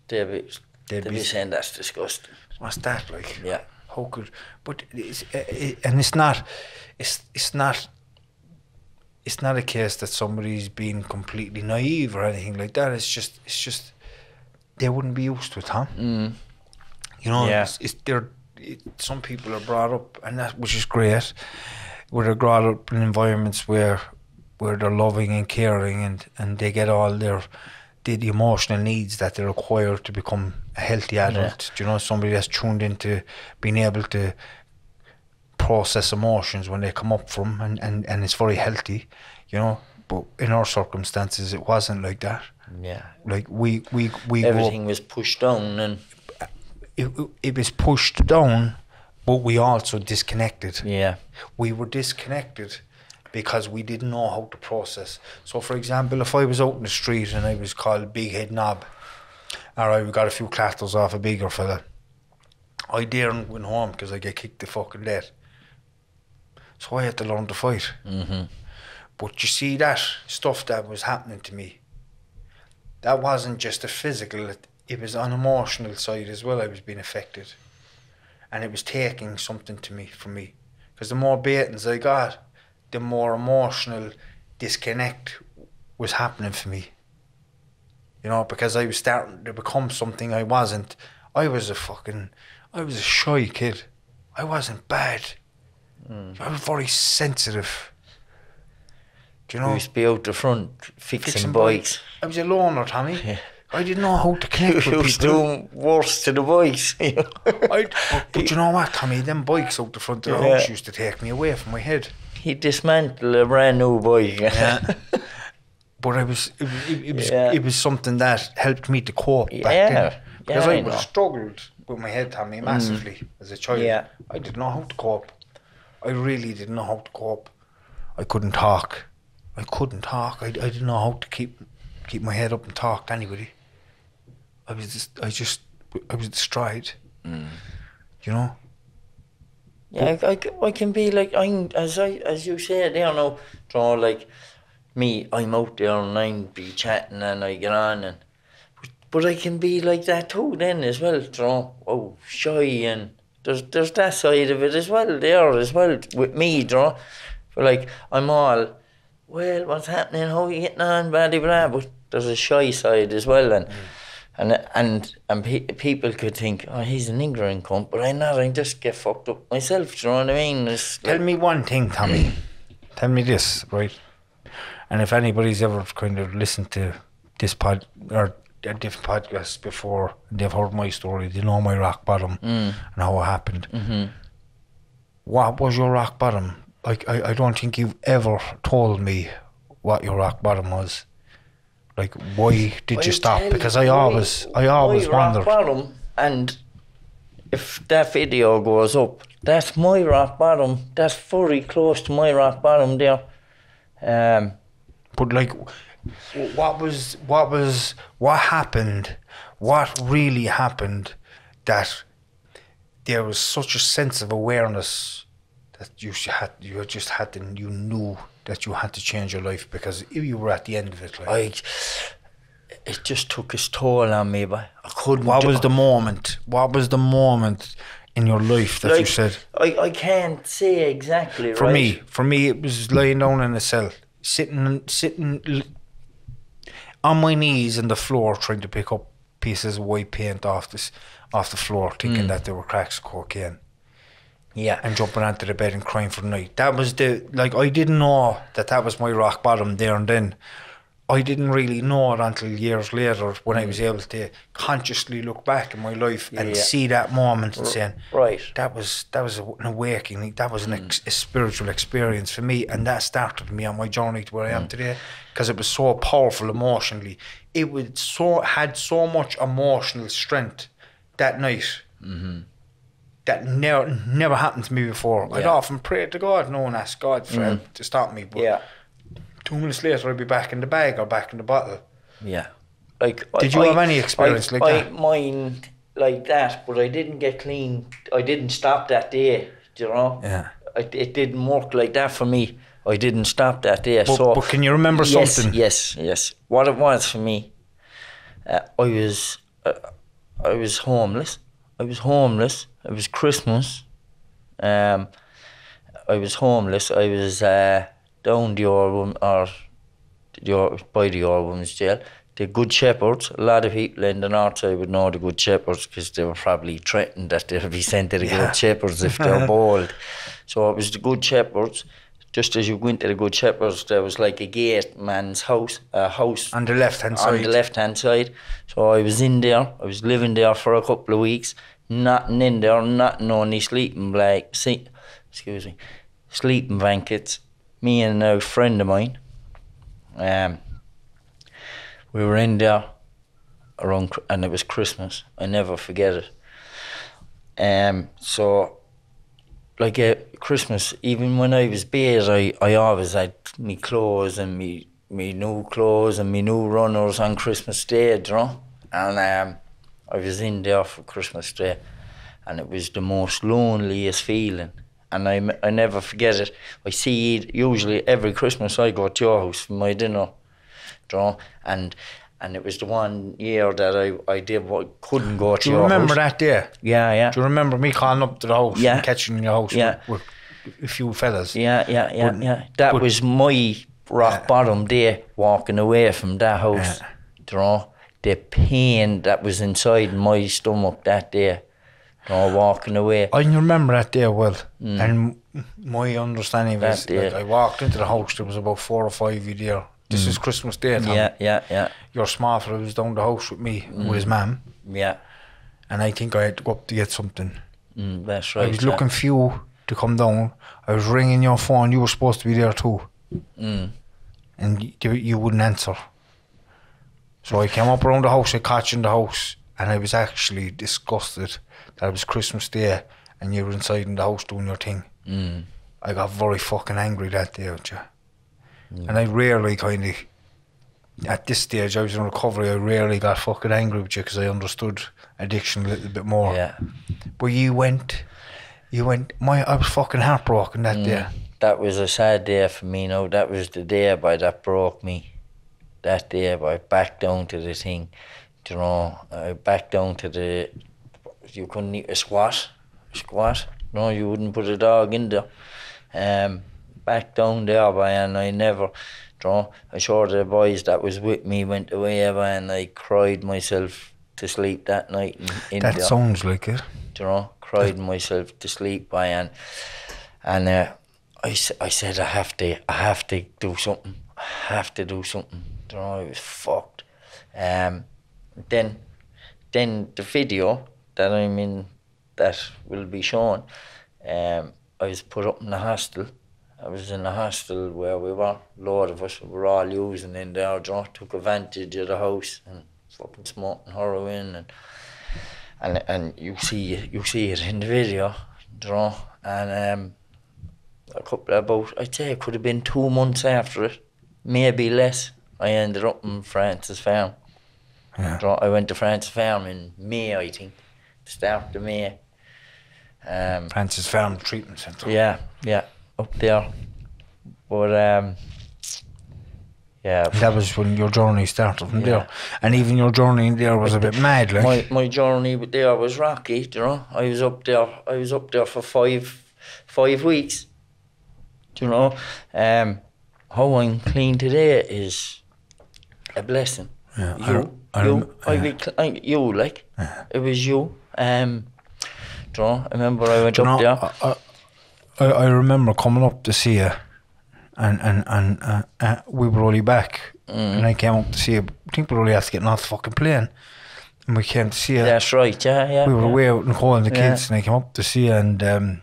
B: they'd be,
A: they'd
B: they'd
A: be
B: be saying that's disgusting.
A: what's that like?
B: Yeah.
A: How could? But it's, it, and it's not, it's it's not. It's not a case that somebody's being completely naive or anything like that. It's just, it's just, they wouldn't be used to it, huh?
B: Mm.
A: You know,
B: Yeah.
A: it's, it's they're, it, some people are brought up, and that which is great, where they're brought up in environments where, where they're loving and caring, and and they get all their, the, the emotional needs that they require to become a healthy adult. Do you know, somebody that's tuned into being able to process emotions when they come up from, and and and it's very healthy, you know. But in our circumstances, it wasn't like that.
B: Yeah.
A: Like we we we
B: Everything was pushed down and
A: it- it was pushed down, but we also disconnected.
B: yeah.
A: We were disconnected because we didn't know how to process. So, for example, if I was out in the street and I was called Big Head Knob, all right, we got a few clatters off a bigger fella, I daren't went home because I get kicked the fucking dead. So I had to learn to fight.
B: Mm-hmm.
A: But you see that stuff that was happening to me, that wasn't just a physical, it, it was an emotional side as well. I was being affected. And it was taking something to me from me. Because the more beatings I got, the more emotional disconnect was happening for me. You know, because I was starting to become something I wasn't. I was a fucking, I was a shy kid. I wasn't bad. Hmm. I was very sensitive. Do you know?
B: used to be out the front fixing,
A: fixing
B: bikes.
A: I was a loner, Tommy.
B: Yeah.
A: I didn't know how to connect with
B: was
A: people.
B: doing worse to the bikes. you know.
A: I, but, but you know what, Tommy? Them bikes out the front of the
B: Yeah.
A: house used to take me away from my head.
B: he dismantled a brand new bike.
A: But I was, it, was- it, it was,
B: Yeah.
A: it was something that helped me to cope back then. Because
B: Yeah,
A: I,
B: I know.
A: struggled with my head, Tommy, mm. massively as a child.
B: Yeah.
A: I didn't know how to cope. I really didn't know how to cope. I couldn't talk. I couldn't talk. I, I didn't know how to keep keep my head up and talk to anybody. I was just, I just, I was destroyed. Mm. You know?
B: Yeah, I, I, c- I can be like I'm as I as you said, you know, draw like me. I'm out there and I'm be chatting and I get on and, but, but I can be like that too then as well. Draw oh shy and there's there's that side of it as well there as well with me. Draw, but like I'm all well, what's happening? How you getting on? Blah blah blah. But there's a shy side as well and. Mm. And and and pe- people could think, oh, he's an ignorant cunt, but I'm not. I just get fucked up myself. Do you know what I mean? It's
A: Tell
B: like,
A: me one thing, Tommy. Tell me this, right? And if anybody's ever kind of listened to this pod or a different podcast before, they've heard my story. They know my rock bottom and how it happened.
B: Mhm.
A: What was your rock bottom? Like, I, I don't think you've ever told me what your rock bottom was. Like, why did you stop? Because I always, I always wondered.
B: bottom, and if that video goes up, that's my rock bottom. That's very close to my rock bottom there. Um,
A: But like, what was what was what happened? What really happened? That there was such a sense of awareness that you had you just had and you knew that you had to change your life because you were at the end of it. Like,
B: I, it just took its toll on me, but I couldn't.
A: what was the moment? What was the moment in your life that you said?
B: I, I can't say exactly.
A: For
B: right?
A: me, for me, it was lying down in a cell, sitting, sitting on my knees on the floor, trying to pick up pieces of white paint off this, off the floor, thinking hmm. that they were cracks of cocaine,
B: yeah,
A: and jumping onto the bed and crying for the night. That was the like I didn't know that that was my rock bottom there and then. I didn't really know it until years later when I was mm. able to consciously look back in my life and
B: Yeah.
A: see that moment and saying,
B: right.
A: that was that was an awakening. That was an mm. ex- a spiritual experience for me, and that started me on my journey to where I am mm. today. Because it was so powerful emotionally, it would so had so much emotional strength that night. Mm-hmm. That never never happened to me before. I'd
B: Yeah.
A: often prayed to God, no one asked God for help to stop me. But
B: Yeah,
A: two minutes later, I'd be back in the bag or back in the bottle.
B: yeah. Like,
A: Did you have any experience
B: I,
A: like
B: I,
A: that?
B: Mine like that, but I didn't get clean. I didn't stop that day. Do you know?
A: Yeah.
B: I, it didn't work like that for me. I didn't stop that day.
A: But,
B: so
A: but can you remember
B: yes,
A: something?
B: Yes, yes. What it was for me, uh, I was, uh, I was homeless. I was homeless. It was Christmas. Um, I was homeless. I was uh, down the woman, or the old, by the woman's jail. The Good Shepherds. A lot of people in the north side would know the Good Shepherds because they were probably threatened that they'd be sent to the
A: Yeah.
B: Good Shepherds if they're bold. So it was the Good Shepherds. Just as you went to the Good Shepherds, there was like a gate man's house, a house
A: On the left hand side.
B: on the left hand side. So I was in there. I was living there for a couple of weeks. Nothing in there, nothing only sleeping like see, excuse me, sleeping blankets. Me and a friend of mine. Um, we were in there around, and it was Christmas. I never forget it. Um, so like uh, Christmas, even when I was big, I, I always had me clothes and me me new clothes and me new runners on Christmas Day, you know? And um, I was in there for Christmas Day, and it was the most loneliest feeling. And I, I never forget it. I see it usually every Christmas I go to your house for my dinner, you know? And and it was the one year that I, I did what couldn't go to
A: Do you remember
B: house.
A: that day?
B: Yeah, yeah.
A: Do you remember me calling up to the house
B: Yeah.
A: and catching your house
B: Yeah.
A: with, with a few fellas?
B: Yeah, yeah, yeah,
A: But-
B: yeah. That
A: but-
B: was my rock bottom day, walking away from that house.
A: Yeah.
B: You know, the pain that was inside my stomach that day. You know, walking away.
A: I can remember that day well. And my understanding
B: Mm. That
A: is
B: day.
A: like I walked into the house, there was about four or five of you there. This is Christmas Day, Tom.
B: Mm. Yeah, yeah, yeah,
A: Your small fella was down the house with me, with
B: Mm.
A: his mum.
B: yeah.
A: And I think I had to go up to get something.
B: Mm, that's right.
A: I was
B: yeah.
A: looking for you to come down. I was ringing your phone. You were supposed to be there too.
B: Mm,
A: and you, you wouldn't answer. So I came up around the house, I caught you in the house, and I was actually disgusted that it was Christmas Day and you were inside in the house doing your thing.
B: mm,
A: I got very fucking angry that day with you. And I rarely kind of, at this stage, I was in recovery, I rarely got fucking angry with you because I understood addiction a little bit more.
B: yeah.
A: But you went, you went, my, I was fucking heartbroken that day.
B: That was a sad day for me. No, that was the day by that broke me. That day, I back down to the thing. You know, I back down to the. You couldn't eat a squat, squat. No, you wouldn't put a dog in there. Um, back down there, by and I never. You know, I sure the boys that was with me went away, by and I cried myself to sleep that night. In, in
A: That
B: there
A: sounds like it.
B: you know, cried myself to sleep by and and uh, I, I said I have to I have to do something I have to do something know I was fucked. Um then then the video that I'm in that will be shown um I was put up in the hostel. I was in a hostel where we were. A lot of us were all using in there. Know, took advantage of the house and fucking smoking heroin and and and you see you see it in the video, know, and um, a couple about I'd say it could have been two months after it, maybe less, I ended up in Francis Farm.
A: Yeah.
B: I went to Francis Farm in May, I think, the start of May. Um,
A: Francis Farm Treatment Centre.
B: yeah, yeah, up there. But um, yeah,
A: That was when your journey started from
B: Yeah.
A: there. And even your journey in there was a bit mad, like.
B: my my journey there was rocky. Do you know, I was up there. I was up there for five five weeks. Do you know, um, how I'm clean today is a blessing.
A: yeah,
B: You,
A: re- I
B: you, I
A: yeah.
B: I, you like it was you. Um, do you know, I remember I went
A: Do
B: up
A: know,
B: there.
A: I, I, I remember coming up to see you, and and and uh, uh, we were only back,
B: Mm.
A: and I came up to see you. I think we were only after getting off the fucking plane, and we came to see you.
B: That's right. Yeah, yeah.
A: we were
B: yeah.
A: away out in and the
B: Yeah.
A: kids, and I came up to see you, and um,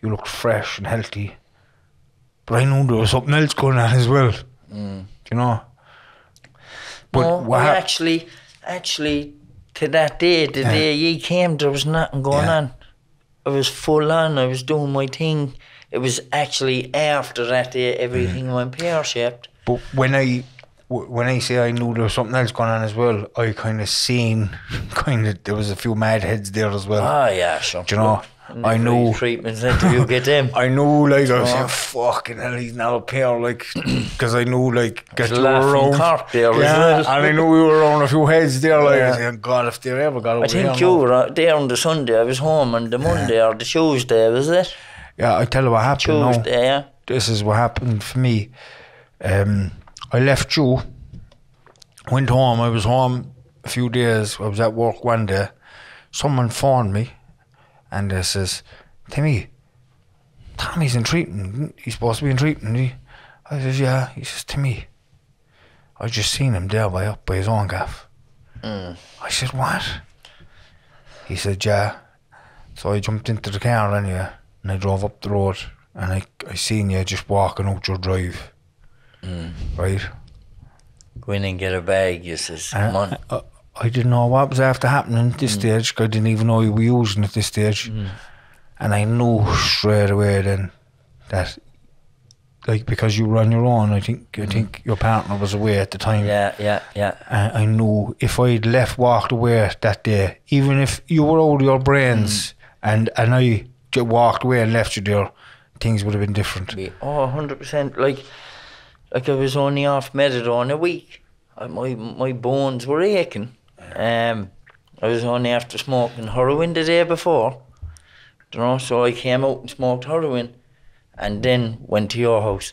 A: you looked fresh and healthy. But I knew there was something else going on as well.
B: Mm.
A: You know. But
B: no,
A: what
B: I actually, actually, to that day, the
A: Yeah.
B: day you came, there was nothing going
A: Yeah.
B: on. I was full on. I was doing my thing. It was actually after that day, everything
A: Mm.
B: went pear shaped.
A: But when I when I say I knew there was something else going on as well, I kind of seen kind of there was a few mad heads there as well.
B: Ah, yeah, sure.
A: Do you know? I know.
B: treatment centre. You get them.
A: I knew like I was
B: Oh.
A: saying, fucking hell, he's not up here, like, because I knew like get you around.
B: cock there
A: yeah, and I knew we were around a few heads there. Like, I
B: Yeah.
A: was saying, God, if they ever got over
B: I think
A: here,
B: you were uh, there on the Sunday. I was home on the Monday or the Tuesday, was it?
A: Yeah, I tell you what happened. now.
B: Tuesday, yeah.
A: this is what happened for me. Um, I left you, went home. I was home a few days. I was at work one day. Someone phoned me, and they says, "Timmy, Tommy's in treatment. He's supposed to be in treatment." He, I says, "Yeah." He says, "Timmy, I just seen him there by up by his own gaff."
B: Mm.
A: I said, "What?" He said, "Yeah." So I jumped into the car anyway, and I drove up the road, and I I seen you just walking out your drive,
B: Mm.
A: right?
B: Go in and get a bag, you says.
A: And
B: Come on.
A: I, didn't know what was after happening at this mm. stage. 'cause I didn't even know you were using at this stage,
B: Mm.
A: and I knew straight away then that, like, because you were on your own, I think I mm. think your partner was away at the time.
B: Yeah, yeah, yeah.
A: I, I knew if I'd left, walked away that day, even if you were out of your brains, mm. and and I just walked away and left you there, things would have been different.
B: Oh, 100%. Like, like I was only off Methadone a week. My my bones were aching. Um, I was only after smoking heroin the day before. You know, so I came out and smoked heroin, and then went to your house,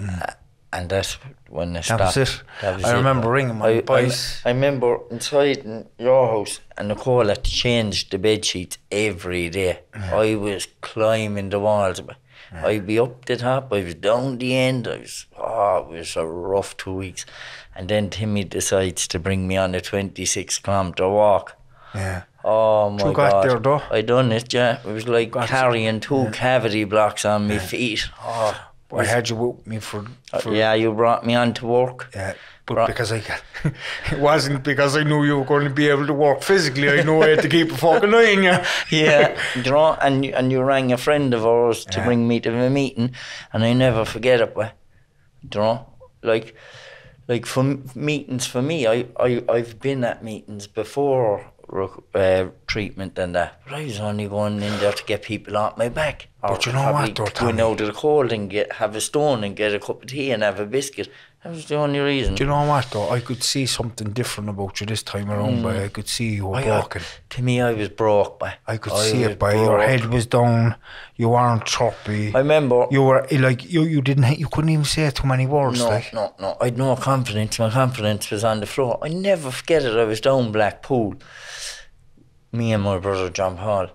B: Uh, and that's when I
A: That
B: stopped.
A: was it.
B: That was
A: I
B: it.
A: remember ringing my
B: I, I,
A: boys.
B: I remember inside in your house, and Nicole had to change the bed sheets every day. I was climbing the walls. but I'd be up the top, I was down the end. I was, oh, it was a rough two weeks. And then Timmy decides to bring me on a 26 kilometre walk.
A: Yeah.
B: Oh my
A: got
B: god!
A: there, though?
B: I done it, yeah. It was like
A: Got
B: carrying two cavity blocks on my feet. Oh,
A: I had you with me for,
B: uh,
A: for
B: yeah, you brought me on to work.
A: Yeah, but
B: Right.
A: because I got, it wasn't because I knew you were going to be able to work physically. I knew I had to keep a fucking eye on you.
B: yeah, you know, and you- and you rang a friend of ours to
A: Yeah.
B: bring me to the meeting, and I never forget it. But you know, like, like for meetings for me, I I I've been at meetings before uh, treatment and that, but I was only going in there to get people off my back. Or
A: But you know what though,
B: Going out to the cold and get have a stone and get a cup of tea and have a biscuit. That was the only reason.
A: Do you know what though? I could see something different about you this time around. But I could see you were
B: I- I-
A: broken.
B: to me, I was broke. By
A: I could see it by your head was down. You weren't chirpy.
B: I remember.
A: You were like you. You didn't. You couldn't even say too many words.
B: No,
A: like
B: no, no. I'd no confidence. My confidence was on the floor. I never forget it. I was down Blackpool. Me and my brother John Paul.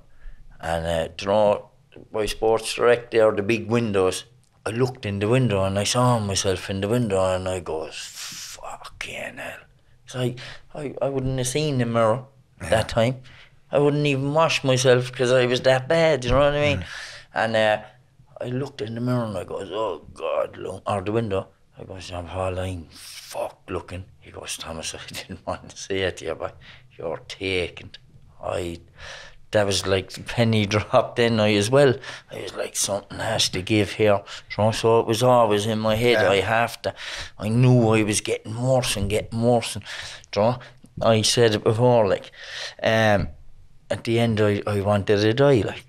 B: And uh, do you know, by Sports Direct there, the big windows. I looked in the window and I saw myself in the window and I goes, fucking hell. So I, I, I wouldn't have seen the mirror that time. I wouldn't even wash myself because I was that bad, you know what I mean? And uh, I looked in the mirror and I goes, oh God, look, or the window. I goes, I'm fucked looking. He goes, Thomas, I didn't want to say it to you, but you're taken. I that was like the penny dropped then I as well. I was like something has to give here. So, so it was always in my head
A: Yeah.
B: I have to I knew I was getting worse and getting worse and do I said it before like um at the end I, I wanted to die like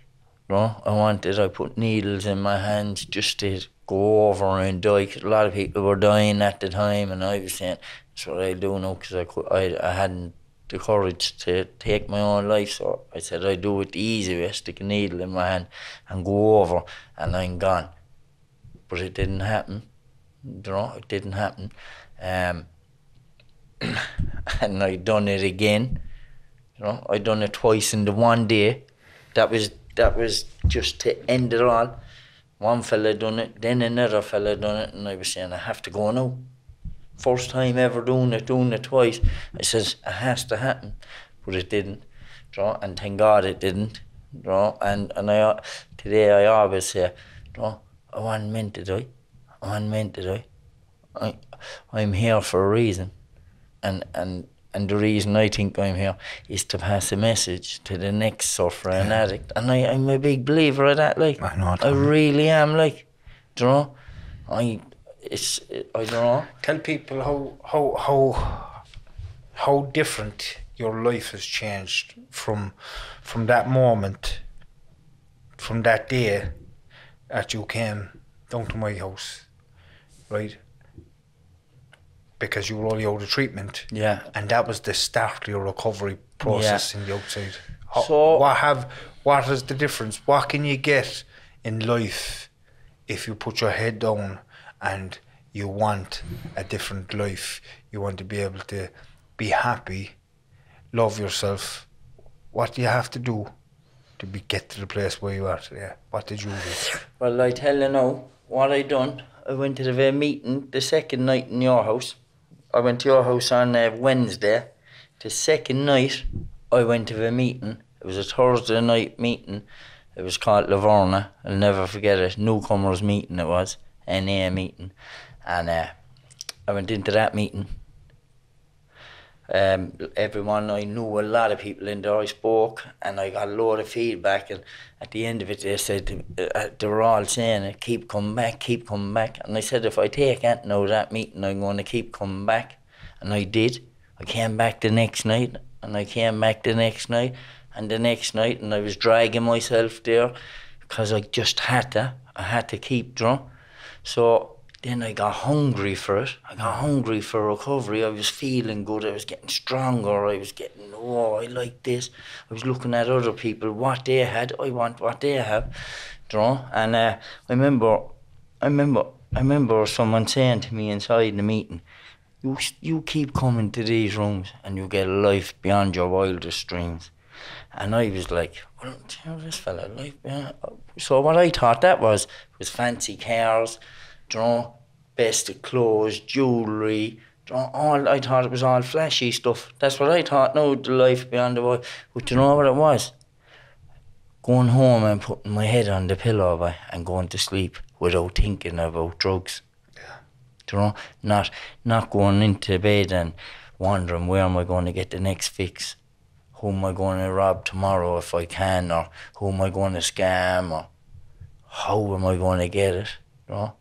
B: know, I wanted I put needles in my hands just to go over and die 'cause a lot of people were dying at the time and I was saying that's what I do now because I, I, I hadn't the courage to take my own life so I said I do it the easy way stick a needle in my hand and go over and I'm gone. But it didn't happen. You know it didn't happen. Um, and I done it again. You know I done it twice in the one day. That was that was just to end it all. One fella done it then another fella done it and I was saying I have to go now first time ever doing it, doing it twice. I says it has to happen, but it didn't. Draw and thank God it didn't. Draw and and I today I always say, draw I wasn't meant to die. I wasn't meant to die. I I'm here for a reason, and and. And the reason I think I'm here is to pass a message to the next sufferer and addict. And I, I'm a big believer of that. Like,
A: I know,
B: I
A: Tommy.
B: really am. Like, do you know? I, it's, I don't know.
A: Tell people how how how how different your life has changed from from that moment, from that day that you came down to my house, right? Because you were only out of treatment,
B: Yeah.
A: and that was the start of your recovery process in the outside. How,
B: So-
A: what have what is the difference? What can you get in life if you put your head down and you want a different life? You want to be able to be happy, love yourself. What do you have to do to be get to the place where you are today? What did you do?
B: Well, I tell you now, what I done, I went to the very meeting the second night in your house. I went to your house on uh, Wednesday. The second night, I went to the meeting. It was a Thursday night meeting. It was called Laverna. I'll never forget it. Newcomers meeting it was, NA meeting. And uh, I went into that meeting. Um, everyone I knew a lot of people in there. I spoke and I got a lot of feedback. And at the end of it, they said uh, they were all saying, "Keep coming back, keep coming back." And I said, if I take Anthony out of that meeting, I'm going to keep coming back. And I did. I came back the next night, and I came back the next night, and the next night, and I was dragging myself there because I just had to. I had to keep drunk. So then I got hungry for it. I got hungry for recovery. I was feeling good. I was getting stronger. I was getting, oh, I like this. I was looking at other people, what they had. I want what they have. You? And uh, I remember, I remember, I remember someone saying to me inside the meeting, you, you keep coming to these rooms and you get a life beyond your wildest dreams. And I was like, well, know, this fella, life beyond. So what I thought that was, was fancy cars, know, best of clothes, jewellery, all I thought it was all flashy stuff. That's what I thought. No, the life beyond the world. But you know what it was? Going home and putting my head on the pillow and going to sleep without thinking about drugs. Do you know, not not going into bed and wondering where am I going to get the next fix, who am I going to rob tomorrow if I can, or who am I going to scam, or how am I going to get it? You know,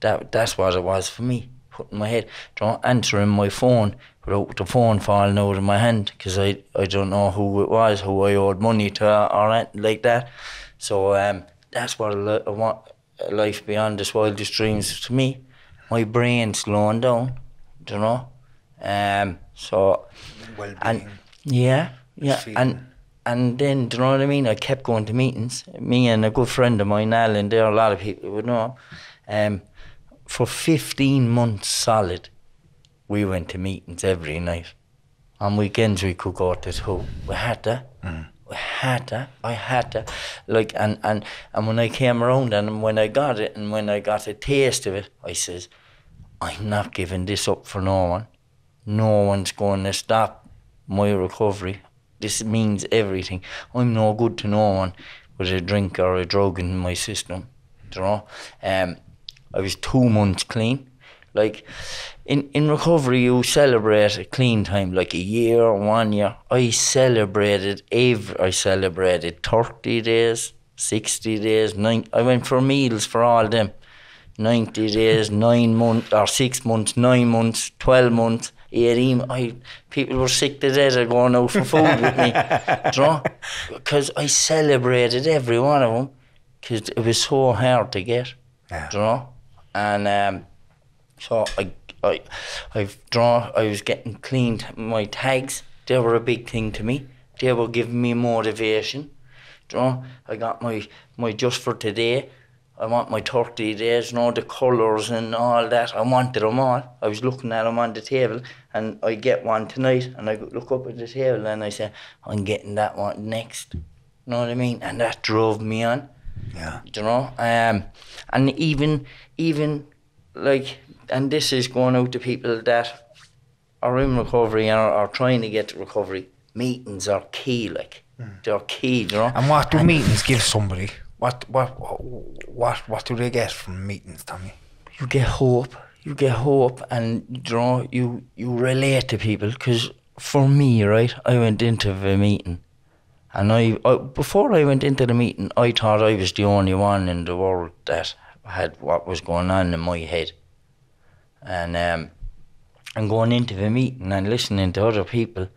B: that that's what it was for me. Putting my head, you know, answering my phone without the phone falling out of my hand because I I don't know who it was, who I owed money to, or anything like that. So um, that's what I, want. Life beyond this wildest dreams to me. My brain slowing down, do you know. Um, so
A: Well-being.
B: and yeah, yeah, and and then do you know what I mean? I kept going to meetings. Me and a good friend of mine, Alan, there are a lot of people would know. Um, for fifteen months solid, we went to meetings every night. On weekends we could go to two. We had to. We had to. I had to. Like and, and and when I came around and when I got it and when I got a taste of it, I says, I'm not giving this up for no one. No one's going to stop my recovery. This means everything. I'm no good to no one with a drink or a drug in my system. You know? Um, I was two months clean. Like in in recovery, you celebrate a clean time, like a year, one year. I celebrated every. I celebrated thirty days, sixty days, nine. I went for meals for all them. 90 days, nine months, or six months, nine months, 12 months, 18. I, people were sick to death of going out for food with me. you know? Because I celebrated every one of them because it was so hard to get.
A: Yeah.
B: You know? And um, so I, I, I've drawn, I was getting cleaned my tags. They were a big thing to me. They were giving me motivation. You know? I got my, my just for today. I want my 30 days, you know, the colours and all that. I wanted them all. I was looking at them on the table and I get one tonight and I look up at the table and I say, I'm getting that one next. You know what I mean? And that drove me on
A: Yeah.
B: you know um and even even like and this is going out to people that are in recovery and are, are trying to get to recovery meetings are key like they're key you know
A: And what do meetings give somebody? What what what what do they get from meetings, Tommy?
B: you get hope. You get hope and you know you you relate to people. Because for me right i went into the meeting and I, I before i went into the meeting i thought i was the only one in the world that had what was going on in my head. And um and going into the meeting and listening to other people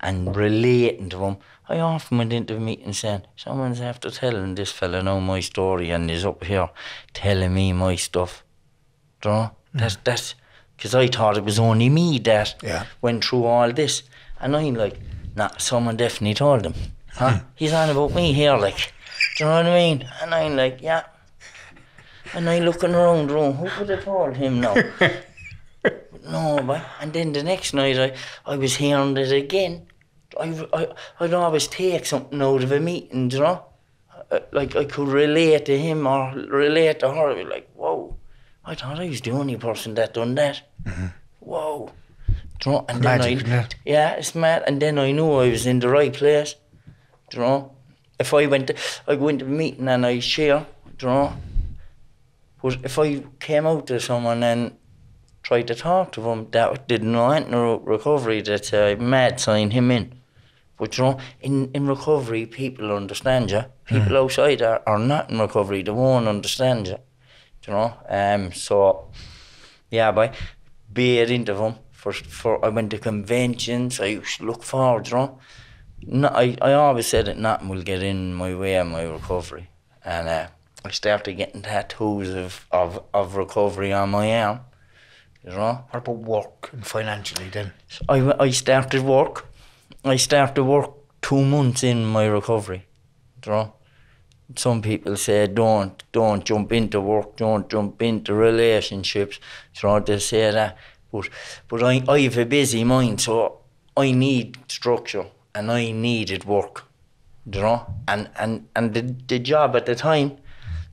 B: and relating to them I often went into the meeting saying, someone's after telling this fella now my story and he's up here telling me my stuff. Do you know? Mm. That's that's because I thought it was only me that
A: Yeah.
B: went through all this, and I'm like, nah, someone definitely told him. Huh? Hmm. He's on about me here, like, do you know what I mean? And I'm like, yeah. And I looking around the room, who could have told him now? no, but and then the next night I, I was hearing it again. I, I, I'd always take something out of a meeting, you know? Uh, Like I could relate to him or relate to her. I'd be like, whoa, I thought I was the only person that done that. Whoa. Do you know? And then
A: Magic,
B: I,
A: isn't it?
B: yeah, it's mad. And then I knew I was in the right place. You know? If I went, to, I go into a meeting and I share. You know? But if I came out to someone and tried to talk to them that didn't know anything recovery, that's a mad sign him in. But you know, in, in recovery, people understand you. People outside are, are not in recovery, they won't understand you. You know? Um, so, yeah, be it into them. For, for I went to conventions, I used to look forward, you know. No, I, I always said that nothing will get in my way of my recovery. And uh, I started getting tattoos of, of, of recovery on my arm. You know?
A: What about work and financially then?
B: So I, I started work. I started to work two months in my recovery. You? Some people say don't don't jump into work, don't jump into relationships. You know, they say that. But but I I have a busy mind, so I need structure and I needed work. And and, and the, the job at the time,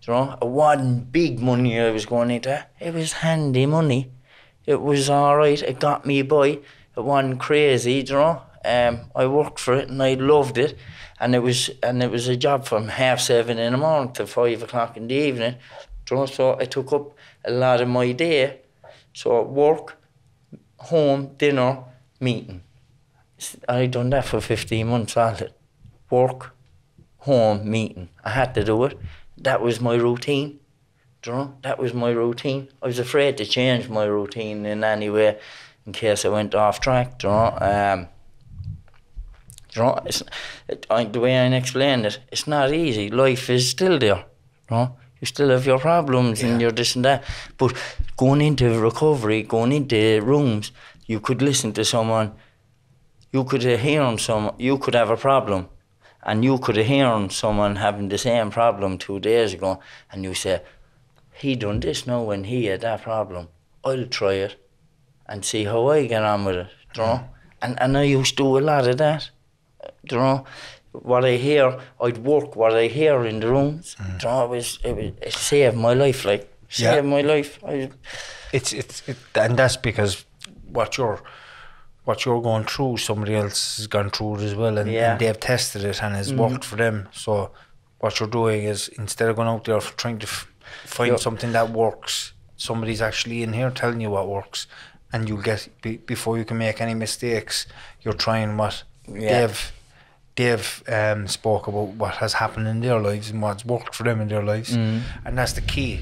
B: you know, it wasn't big money I was going into. It was handy money. It was all right. It got me by. It wasn't crazy, you know. Um, I worked for it and I loved it, and it was and it was a job from half seven in the morning to five o'clock in the evening. So I took up a lot of my day. So work, home, dinner, meeting. I done that for fifteen months. All it, work, home, meeting. I had to do it. That was my routine. Do you know, that was my routine. I was afraid to change my routine in any way in case I went off track. Do you know, um, you know it's, it, I, the way I explained it, it's not easy. Life is still there. You know, you still have your problems and your this and that. But going into recovery, going into rooms, you could listen to someone. You could hear on some. You could have a problem, and you could hear on someone having the same problem two days ago, and you say, he done this now when he had that problem. I'll try it and see how I get on with it. You know? And and I used to do a lot of that. You know? What I hear, I'd work what I hear in the rooms. Do mm. you know, it was it, was, it saved my life. Like
A: Yeah.
B: saved my life. I,
A: It's it's it, and that's because what you're what you're going through, somebody else has gone through it as well, and,
B: Yeah.
A: and they've tested it and it's mm-hmm. worked for them. So what you're doing is instead of going out there trying to f- find
B: Yeah.
A: something that works, somebody's actually in here telling you what works, and you'll get be, before you can make any mistakes. You're trying what
B: Yeah.
A: they've they've um, spoke about what has happened in their lives and what's worked for them in their lives,
B: Mm.
A: and that's the key.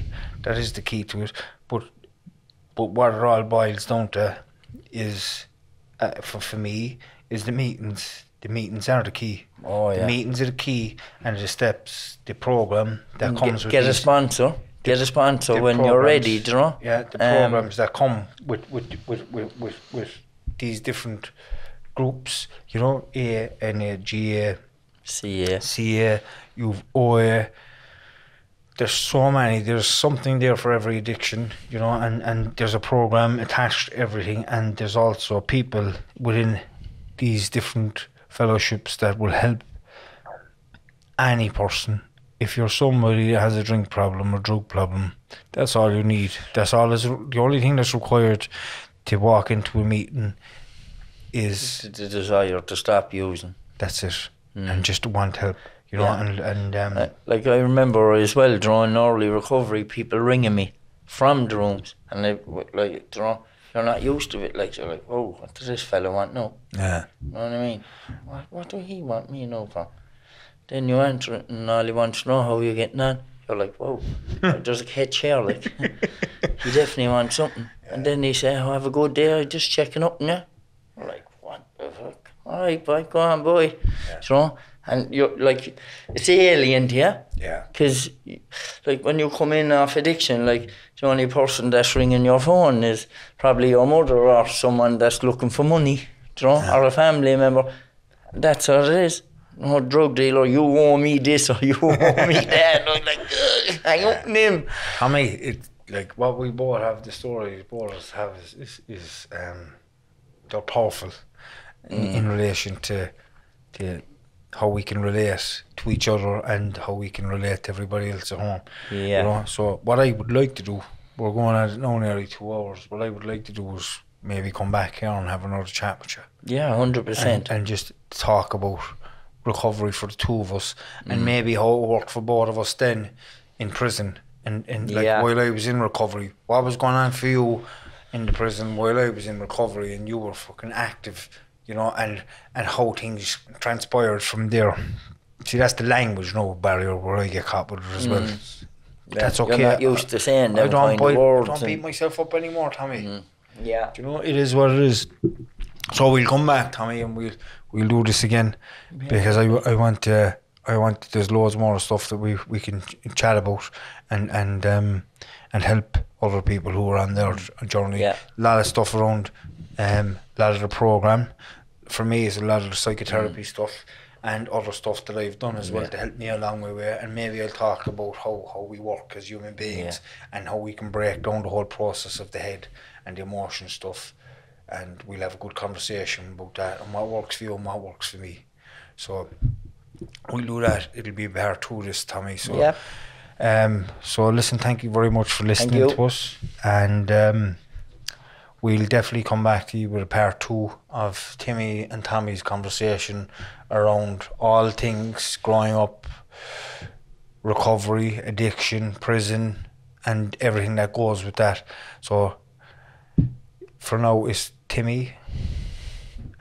A: That is the key to it. But but what it all boils down to is, uh, for for me, is the meetings. The meetings are the key.
B: Oh yeah.
A: The meetings are the key, and the steps, the program that
B: And
A: comes
B: get,
A: with
B: get a sponsor. Get a sponsor when you're ready, you know?
A: Yeah, the
B: Um,
A: programs that come with with, with, with, with with these different groups, you know, A, NA, GA,
B: See.
A: CA, you've oh, OA. There's so many. There's something there for every addiction, you know, and, and there's a program attached to everything, and there's also people within these different fellowships that will help any person. If you're somebody that has a drink problem or drug problem, that's all you need. That's all is the only thing that's required to walk into a meeting is
B: The, the desire to stop using.
A: that's it, and just want help, you know,
B: Yeah.
A: and and um,
B: Uh, like I remember as well, drawing early recovery, people ringing me from the rooms, and they like, you know, you're not used to it. Like you're like, oh, what does this fella want now?
A: yeah,
B: You know what I mean? What what do he want me now for? Then you answer it, and all he wants to know how you're getting on. You're like, whoa, there's a catch here. Like, he definitely wants something. And then they say, oh, have a good day. I'm just checking up you. Like, fuck? All right, boy, go on, boy. You know? And you're like, it's alien to you.
A: yeah,
B: Because, like, when you come in off addiction, like, the only person that's ringing your phone is probably your mother or someone that's looking for money, you know, or a family member. That's all it is. No drug dealer, you owe me this or you owe me that. I'm like, "Ugh, hang up on him.
A: Tommy, it like what we both have the stories both have is is, is um they're powerful in, in relation to to how we can relate to each other and how we can relate to everybody else at home.
B: Yeah.
A: You know, so what I would like to do, we're going at it now nearly two hours. What I would like to do is maybe come back here and have another chat with you.
B: Yeah, 100%.
A: and, and just talk about recovery for the two of us
B: Mm.
A: and maybe how it worked for both of us then in prison and, and like
B: Yeah.
A: while I was in recovery what was going on for you in the prison while I was in recovery and you were fucking active you know and and how things transpired from there see that's the language no barrier where I get caught with it as well that's okay
B: Mm. You're not used to saying
A: I don't,
B: kind
A: bite,
B: of
A: don't beat myself up anymore Tommy
B: yeah.
A: do you know, it is what it is. So we'll come back, Tommy, and we'll we'll do this again because I, I want to I want there's loads more stuff that we we can ch- chat about and and um and help other people who are on their journey.
B: Yeah.
A: A lot of stuff around um a lot of the program for me is a lot of the psychotherapy stuff and other stuff that I've done as well
B: Yeah.
A: to help me along my way and maybe I'll talk about how, how we work as human beings and how we can break down the whole process of the head and the emotion stuff and we'll have a good conversation about that and what works for you and what works for me. So we'll do that. It'll be part two this Tommy. So
B: Yeah.
A: um so listen, thank you very much for listening to us and um we'll definitely come back to you with a part two of Timmy and Tommy's conversation around all things growing up, recovery, addiction, prison, and everything that goes with that. So for now, it's Timmy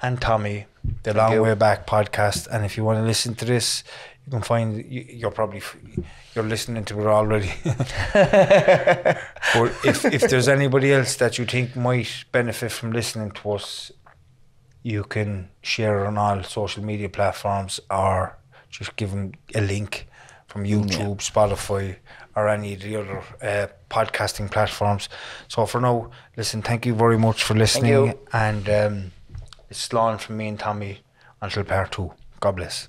A: and Tommy, the Long. Way Back podcast. And if you want to listen to this, you can find you- you're probably you're listening to it already. But if if there's anybody else that you think might benefit from listening to us, you can share it on all social media platforms or just give them a link from YouTube, Spotify, or any of the other uh, podcasting platforms. So for now, listen, thank you very much for listening.
B: you.
A: And um, it's Slán from me and Tommy until part two. God bless.